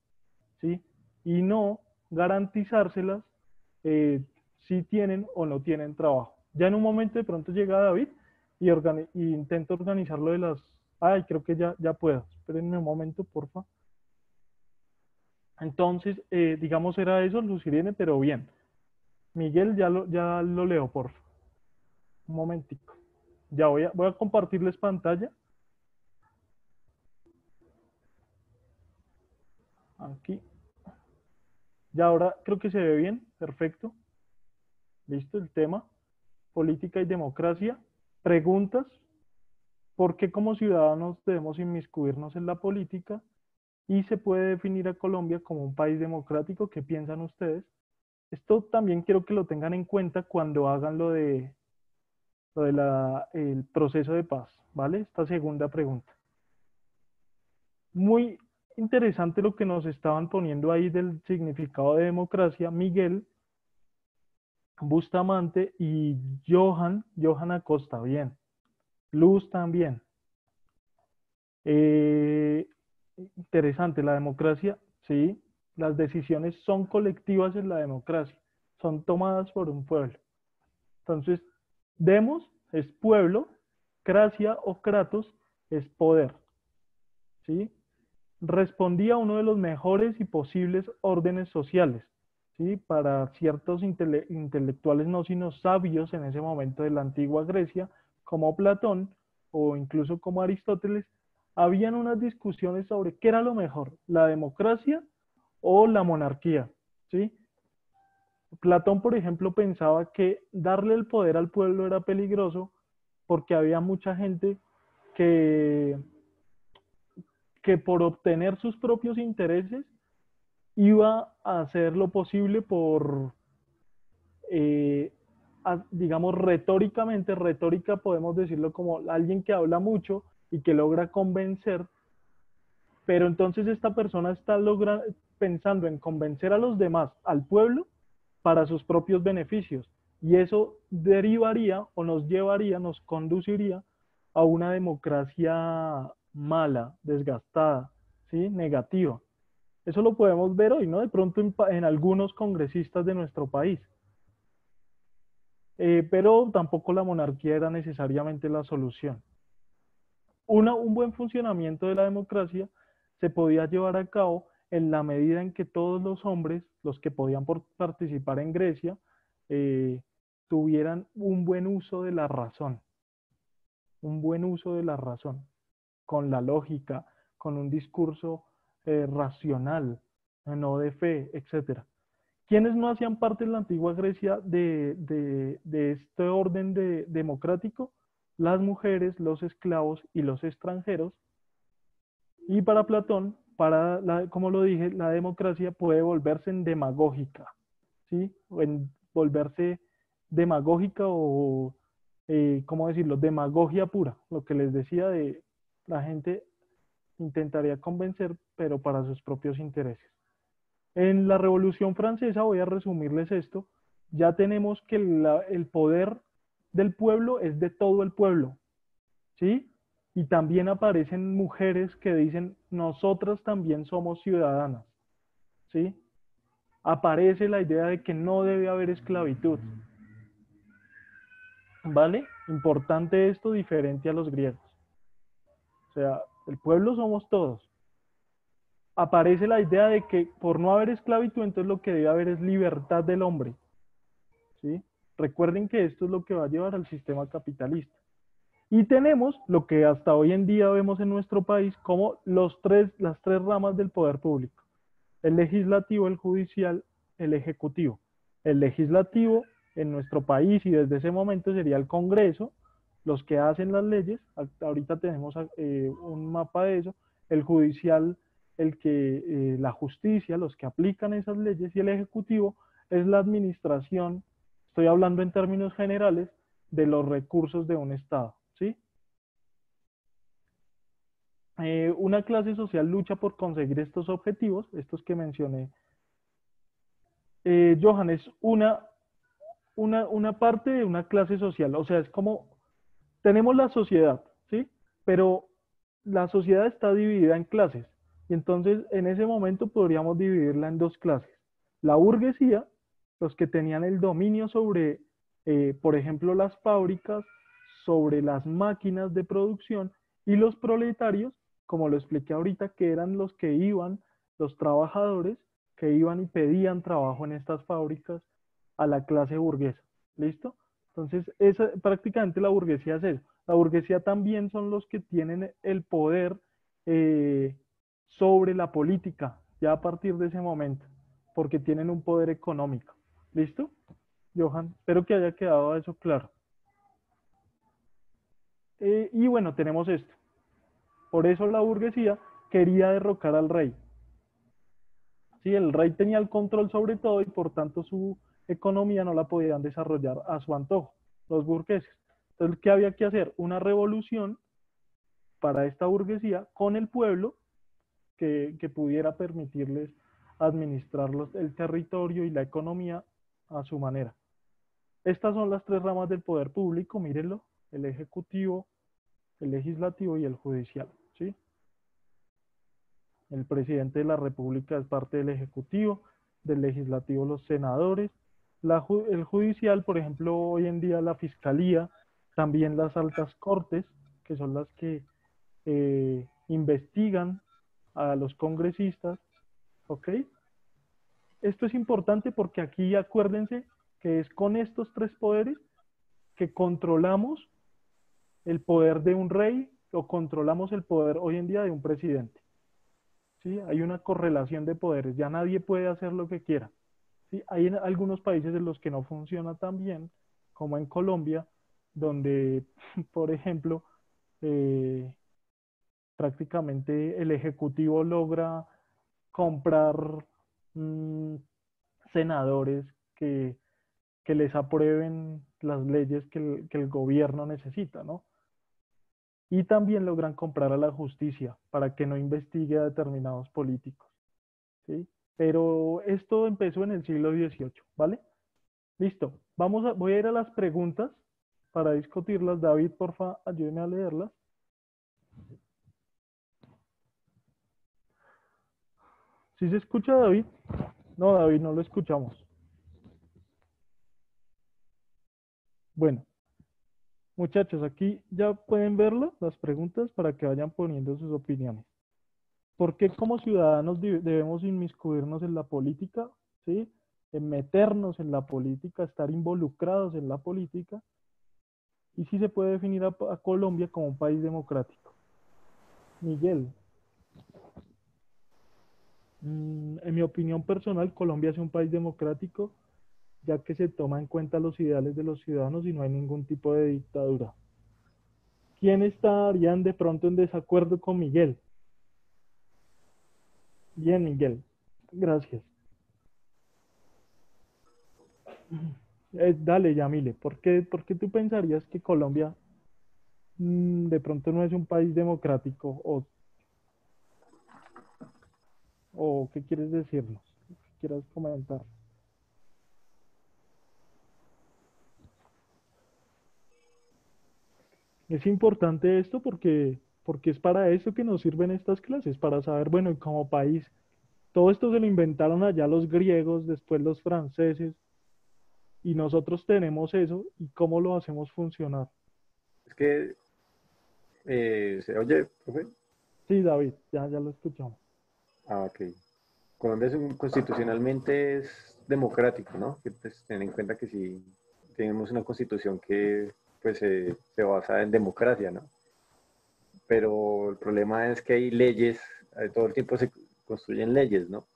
[SPEAKER 3] ¿sí? Y no garantizárselas eh, si tienen o no tienen trabajo. Ya en un momento de pronto llega David y, y intenta organizar lo de las... Ay, creo que ya, ya puedo. Espérenme un momento, porfa. Entonces, eh, digamos, era eso, Lucirene, pero bien. Miguel, ya lo, ya lo leo, porfa. Un momentico. Ya voy a, voy a compartirles pantalla. Aquí. Ya ahora creo que se ve bien, perfecto. Listo, el tema. Política y democracia. Preguntas. por qué como ciudadanos debemos inmiscuirnos en la política y se puede definir a Colombia como un país democrático. ¿Qué piensan ustedes? Esto también quiero que lo tengan en cuenta cuando hagan lo de lo del proceso de paz, ¿vale? Esta segunda pregunta. Muy interesante lo que nos estaban poniendo ahí del significado de democracia, Miguel, Bustamante y Johan, Johan Acosta, bien. Luz también. Eh, interesante, la democracia, sí, las decisiones son colectivas en la democracia, son tomadas por un pueblo. Entonces, demos es pueblo, cracia o kratos es poder. ¿Sí? Respondía a uno de los mejores y posibles órdenes sociales, ¿sí? Para ciertos intelectuales no sino sabios en ese momento de la antigua Grecia, como Platón o incluso como Aristóteles, habían unas discusiones sobre qué era lo mejor, la democracia o la monarquía, ¿sí? Platón, por ejemplo, pensaba que darle el poder al pueblo era peligroso porque había mucha gente que, que por obtener sus propios intereses iba a hacer lo posible por, eh, digamos, retóricamente, retórica podemos decirlo como alguien que habla mucho y que logra convencer, pero entonces esta persona está pensando en convencer a los demás, al pueblo, para sus propios beneficios. Y eso derivaría o nos llevaría, nos conduciría a una democracia mala, desgastada, ¿sí? negativa. Eso lo podemos ver hoy, ¿no? De pronto en, algunos congresistas de nuestro país. Eh, pero tampoco la monarquía era necesariamente la solución. Un buen funcionamiento de la democracia se podía llevar a cabo en la medida en que todos los hombres, los que podían participar en Grecia, eh, tuvieran un buen uso de la razón, un buen uso de la razón, con la lógica, con un discurso eh, racional, no de fe, etc. ¿Quiénes no hacían parte en la antigua Grecia de, de este orden de, democrático? Las mujeres, los esclavos y los extranjeros. Y para Platón, para, como lo dije, la democracia puede volverse en demagógica, ¿sí? O en volverse demagógica o, eh, ¿cómo decirlo? Demagogia pura, lo que les decía de la gente intentaría convencer, pero para sus propios intereses. En la Revolución Francesa, voy a resumirles esto, ya tenemos que el poder del pueblo es de todo el pueblo, ¿sí? Y también aparecen mujeres que dicen, nosotras también somos ciudadanas. ¿Sí? Aparece la idea de que no debe haber esclavitud. ¿Vale? Importante esto diferente a los griegos. O sea, el pueblo somos todos. Aparece la idea de que por no haber esclavitud, entonces lo que debe haber es libertad del hombre. ¿Sí? Recuerden que esto es lo que va a llevar al sistema capitalista. Y tenemos lo que hasta hoy en día vemos en nuestro país como los tres, las tres ramas del poder público. El legislativo, el judicial, el ejecutivo. El legislativo en nuestro país y desde ese momento sería el Congreso, los que hacen las leyes, ahorita tenemos eh, un mapa de eso, el judicial, el que, eh, la justicia, los que aplican esas leyes, y el ejecutivo es la administración, estoy hablando en términos generales, de los recursos de un Estado. Eh, una clase social lucha por conseguir estos objetivos, estos que mencioné. Eh, Johan, es una, una, una parte de una clase social, o sea, es como, tenemos la sociedad, ¿sí? Pero la sociedad está dividida en clases, y entonces en ese momento podríamos dividirla en dos clases. La burguesía, los que tenían el dominio sobre, eh, por ejemplo, las fábricas, sobre las máquinas de producción, y los proletarios, como lo expliqué ahorita, que eran los que iban, los trabajadores que iban y pedían trabajo en estas fábricas a la clase burguesa. ¿Listo? Entonces, esa, prácticamente la burguesía es eso. La burguesía también son los que tienen el poder eh, sobre la política, ya a partir de ese momento, porque tienen un poder económico. ¿Listo? Johan, espero que haya quedado eso claro. Eh, y bueno, tenemos esto. Por eso la burguesía quería derrocar al rey. Sí, el rey tenía el control sobre todo y por tanto su economía no la podían desarrollar a su antojo, los burgueses. Entonces, ¿qué había que hacer? Una revolución para esta burguesía con el pueblo que, que pudiera permitirles administrar el territorio y la economía a su manera. Estas son las tres ramas del poder público, mírenlo, el ejecutivo, el legislativo y el judicial. El presidente de la República es parte del ejecutivo, del legislativo los senadores, el judicial, por ejemplo, hoy en día la fiscalía, también las altas cortes, que son las que eh, investigan a los congresistas, ¿ok? Esto es importante porque aquí acuérdense que es con estos tres poderes que controlamos el poder de un rey o controlamos el poder hoy en día de un presidente. ¿Sí? Hay una correlación de poderes, ya nadie puede hacer lo que quiera. ¿Sí? Hay algunos países en los que no funciona tan bien, como en Colombia, donde, por ejemplo, eh, prácticamente el Ejecutivo logra comprar mm, senadores que, les aprueben las leyes que el, que el gobierno necesita, ¿no? Y también logran comprar a la justicia para que no investigue a determinados políticos. ¿sí? Pero esto empezó en el siglo XVIII, ¿vale? Listo. Vamos a, voy a ir a las preguntas para discutirlas. David, porfa, ayúdeme a leerlas. ¿Sí se escucha, David? No, David, no lo escuchamos. Bueno, Muchachos, aquí ya pueden verlo, las preguntas, para que vayan poniendo sus opiniones. ¿Por qué como ciudadanos debemos inmiscuirnos en la política? ¿Sí? En meternos en la política, estar involucrados en la política. Y si se puede definir a, Colombia como un país democrático. Miguel. Mm, en mi opinión personal, Colombia es un país democrático ya que se toma en cuenta los ideales de los ciudadanos y no hay ningún tipo de dictadura. ¿Quién estarían de pronto en desacuerdo con Miguel? Bien, Miguel. Gracias. Eh, dale, Yamile. ¿Por qué, ¿Por tú pensarías que Colombia mm, de pronto no es un país democrático? ¿O, o qué quieres decirnos? ¿Qué quieras comentar? Es importante esto porque, porque es para eso que nos sirven estas clases, para saber, bueno, como país, todo esto se lo inventaron allá los griegos, después los franceses, y nosotros tenemos eso, ¿y cómo lo hacemos funcionar?
[SPEAKER 1] Es que, eh, ¿se oye, profe?
[SPEAKER 3] Sí, David, ya, ya lo escuchamos.
[SPEAKER 1] Ah, ok. Colombia es constitucionalmente es democrático, ¿no? Que pues, tener en cuenta que si tenemos una constitución que pues se basa en democracia, ¿no? Pero el problema es que hay leyes, eh, todo el tiempo se construyen leyes, ¿no?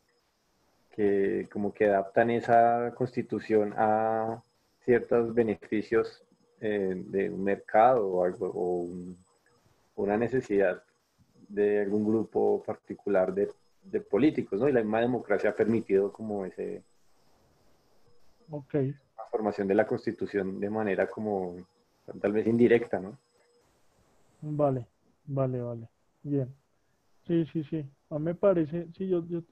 [SPEAKER 1] Que como que adaptan esa constitución a ciertos beneficios eh, de un mercado o, algo, o una necesidad de algún grupo particular de, de, políticos, ¿no? Y la misma democracia ha permitido como ese...
[SPEAKER 3] Ok.
[SPEAKER 1] La formación de la constitución de manera como tal vez indirecta, ¿no?
[SPEAKER 3] Vale, vale, vale. Bien. Sí, sí, sí. A mí me parece, sí, yo, yo,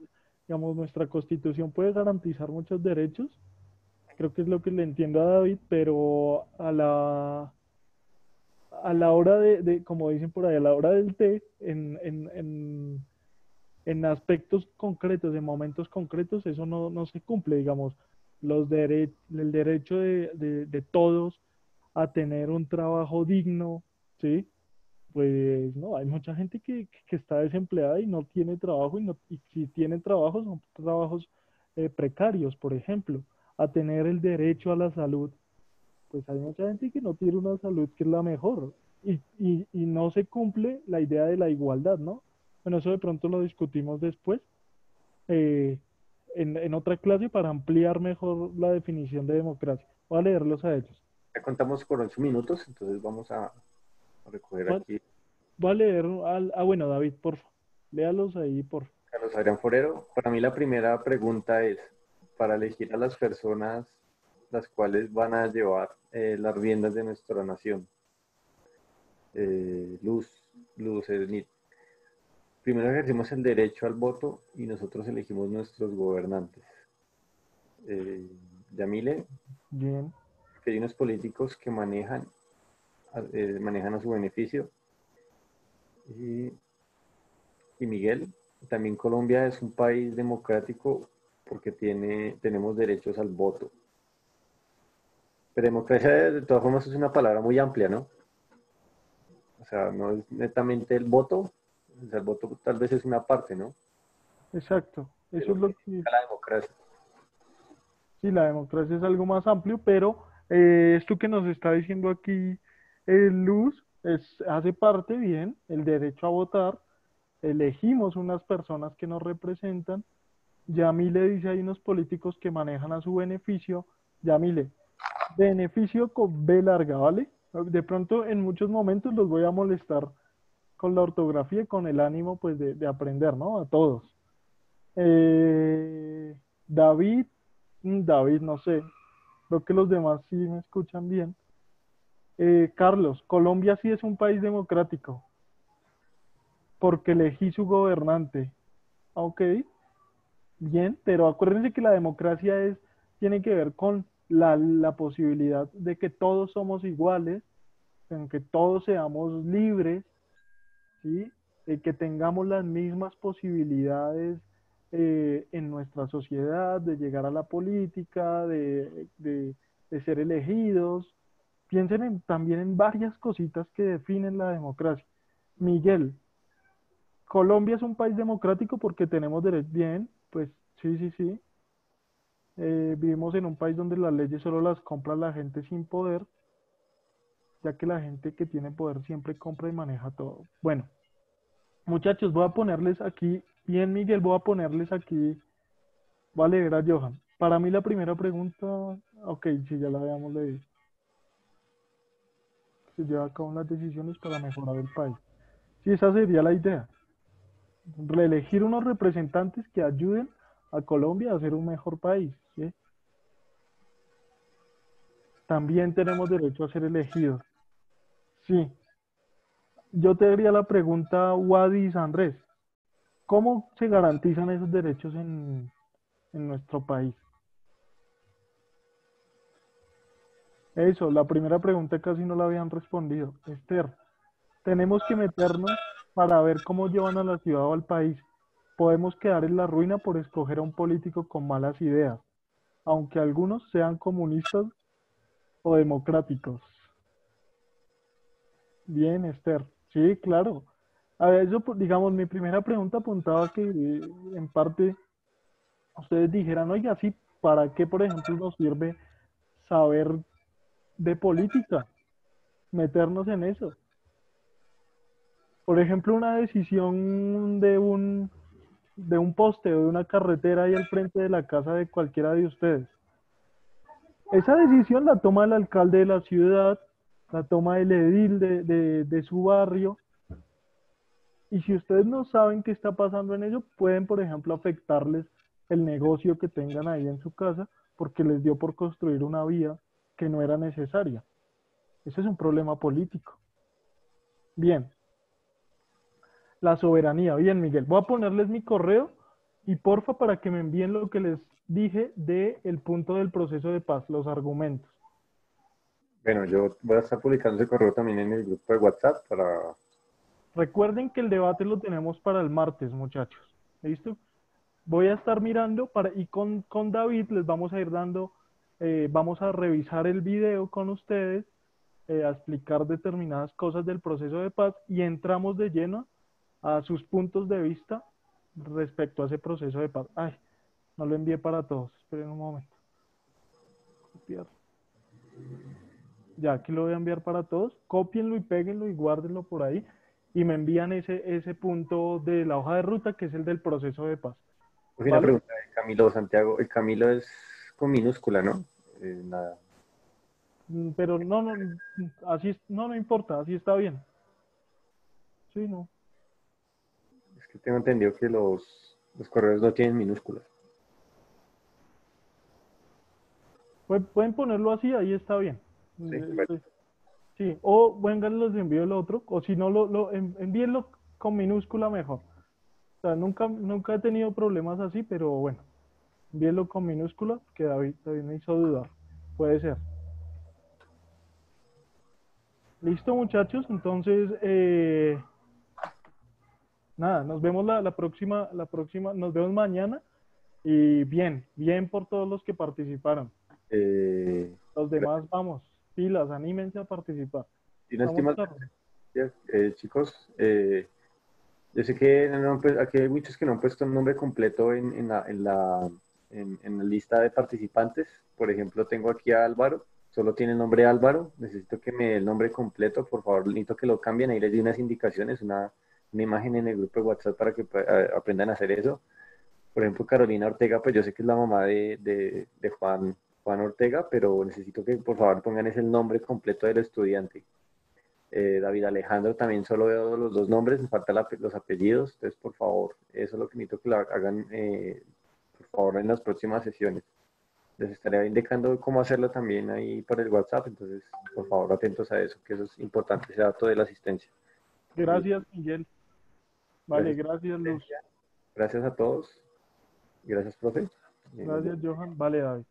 [SPEAKER 3] digamos, nuestra constitución puede garantizar muchos derechos. Creo que es lo que le entiendo a David, pero a la, a la hora de, de como dicen por ahí, a la hora del té, en, en, en, en aspectos concretos, en momentos concretos, eso no, no se cumple, digamos, los dere el derecho de, de, de todos a tener un trabajo digno, ¿sí? Pues no, hay mucha gente que, está desempleada y no tiene trabajo y, no, y si tienen trabajo son trabajos eh, precarios, por ejemplo, a tener el derecho a la salud. Pues hay mucha gente que no tiene una salud que es la mejor y, y, y no se cumple la idea de la igualdad, ¿no? Bueno, eso de pronto lo discutimos después eh, en, en otra clase para ampliar mejor la definición de democracia. Voy a leerlos a ellos.
[SPEAKER 1] Ya contamos por ocho minutos, entonces vamos a, a recoger
[SPEAKER 3] ¿Cuál?
[SPEAKER 1] aquí.
[SPEAKER 3] Voy a leer, al, ah, bueno, David, por favor. Léalos ahí, por favor.
[SPEAKER 1] Carlos Adrián Forero, para mí la primera pregunta es, para elegir a las personas las cuales van a llevar eh, las riendas de nuestra nación. Eh, Luz, Luz, Ednit. Primero ejercimos el derecho al voto y nosotros elegimos nuestros gobernantes. Eh, Yamile,
[SPEAKER 3] Bien.
[SPEAKER 1] Que hay unos políticos que manejan, eh, manejan a su beneficio. Y, y Miguel, también Colombia es un país democrático porque tiene, tenemos derechos al voto. Pero democracia de todas formas es una palabra muy amplia, ¿no? O sea, no es netamente el voto, o sea, el voto tal vez es una parte, ¿no?
[SPEAKER 3] Exacto. Eso
[SPEAKER 1] Pero
[SPEAKER 3] es lo
[SPEAKER 1] ¿qué
[SPEAKER 3] que...
[SPEAKER 1] la democracia.
[SPEAKER 3] Sí, la democracia es algo más amplio, pero eh, esto que nos está diciendo aquí eh, Luz es, hace parte bien, el derecho a votar. Elegimos unas personas que nos representan. Yamile dice hay unos políticos que manejan a su beneficio. Yamile, beneficio con B larga, ¿vale? De pronto en muchos momentos los voy a molestar con la ortografía y con el ánimo pues de, de aprender, ¿no? A todos. Eh, David, mm, David, no sé. Creo que los demás sí me escuchan bien. Eh, Carlos, Colombia sí es un país democrático. Porque elegí su gobernante. Ok, bien, pero acuérdense que la democracia es, tiene que ver con la, posibilidad de que todos somos iguales, en que todos seamos libres, ¿sí? De que tengamos las mismas posibilidades eh, en nuestra sociedad, de llegar a la política, de, de- ser elegidos. Piensen en- también en varias cositas que definen la democracia. Miguel, Colombia es un país democrático porque tenemos derecho. Bien, pues sí, sí, sí. Eh, vivimos en un país donde las leyes solo las compra la gente sin poder, ya que la gente que tiene poder siempre compra y maneja todo. Bueno, muchachos, voy a ponerles aquí, bien Miguel, voy a ponerles aquí, voy a leer a Johan. Para mí la primera pregunta, ok, si ya la habíamos leído. Se lleva a cabo las decisiones para mejorar el país. Sí, esa sería la idea. Reelegir unos representantes que ayuden a Colombia a ser un mejor país. También tenemos derecho a ser elegidos. Sí. Yo te haría la pregunta, Wadis Andrés. ¿Cómo se garantizan esos derechos en, en nuestro país? Eso, la primera pregunta casi no la habían respondido. Esther, tenemos que meternos para ver cómo llevan a la ciudad o al país. Podemos quedar en la ruina por escoger a un político con malas ideas, aunque algunos sean comunistas o democráticos. Bien, Esther. Sí, claro. A ver, eso, pues, digamos, mi primera pregunta apuntaba que eh, en parte ustedes dijeran, oiga, sí, ¿para qué, por ejemplo, nos sirve saber de política? Meternos en eso. Por ejemplo, una decisión de un de un poste o de una carretera ahí al frente de la casa de cualquiera de ustedes. Esa decisión la toma el alcalde de la ciudad, la toma el edil de, de su barrio. Y si ustedes no saben qué está pasando en ello, pueden, por ejemplo, afectarles el negocio que tengan ahí en su casa porque les dio por construir una vía que no era necesaria. Ese es un problema político. Bien. La soberanía. Bien, Miguel. Voy a ponerles mi correo y porfa para que me envíen lo que les dije de el punto del proceso de paz, los argumentos.
[SPEAKER 1] Bueno, yo voy a estar publicando ese correo también en el grupo de WhatsApp para...
[SPEAKER 3] Recuerden que el debate lo tenemos para el martes, muchachos. ¿Listo? Voy a estar mirando para, y con, con David les vamos a ir dando, eh, vamos a revisar el video con ustedes, eh, a explicar determinadas cosas del proceso de paz y entramos de lleno a sus puntos de vista respecto a ese proceso de paz. Ay, no lo envié para todos. Esperen un momento. Copiar. Ya aquí lo voy a enviar para todos. Cópienlo y péguenlo y guárdenlo por ahí. Y me envían ese, ese punto de la hoja de ruta que es el del proceso de paz.
[SPEAKER 1] Pues una
[SPEAKER 3] Vale.
[SPEAKER 1] pregunta de Camilo Santiago. El Camilo es con minúscula, ¿no? Eh, nada.
[SPEAKER 3] Mm, Pero no, no, así no, no importa, así está bien. Sí, no.
[SPEAKER 1] Es que tengo entendido que los, los correos no tienen minúsculas.
[SPEAKER 3] Pu- Pueden ponerlo así, ahí está bien.
[SPEAKER 1] Sí,
[SPEAKER 3] Eh. Sí. O vengan, los envío el otro, o si no, lo, lo en- envíenlo con minúscula mejor. O sea, nunca, nunca he tenido problemas así, pero bueno, envíenlo con minúscula, que David, David me hizo dudar. Puede ser. Listo, muchachos, entonces, eh, nada, nos vemos la, la próxima, la próxima, nos vemos mañana. Y bien, bien por todos los que participaron.
[SPEAKER 1] Eh,
[SPEAKER 3] Los demás, vamos, pilas, anímense a participar.
[SPEAKER 1] y
[SPEAKER 3] tarde.
[SPEAKER 1] eh, chicos, eh, yo sé que no han pu- aquí hay muchos que no han puesto el nombre completo en, en la, en, la, en, la lista de participantes. Por ejemplo, tengo aquí a Álvaro, solo tiene el nombre Álvaro. Necesito que me dé el nombre completo, por favor, necesito que lo cambien. Ahí les di unas indicaciones, una, una imagen en el grupo de WhatsApp para que pues, a- aprendan a hacer eso. Por ejemplo, Carolina Ortega, pues yo sé que es la mamá de, de, de Juan, Juan Ortega, pero necesito que por favor pongan ese nombre completo del estudiante. Eh, David Alejandro también solo veo los dos nombres, me faltan la- los apellidos, entonces por favor, eso es lo que necesito que lo hagan eh, por favor en las próximas sesiones. Les estaré indicando cómo hacerlo también ahí por el WhatsApp, entonces por favor atentos a eso, que eso es importante, ese dato de la asistencia.
[SPEAKER 3] Gracias, Miguel. Vale, gracias, Luz.
[SPEAKER 1] Gracias a todos. Gracias, profe.
[SPEAKER 3] Gracias, Johan. Vale, David.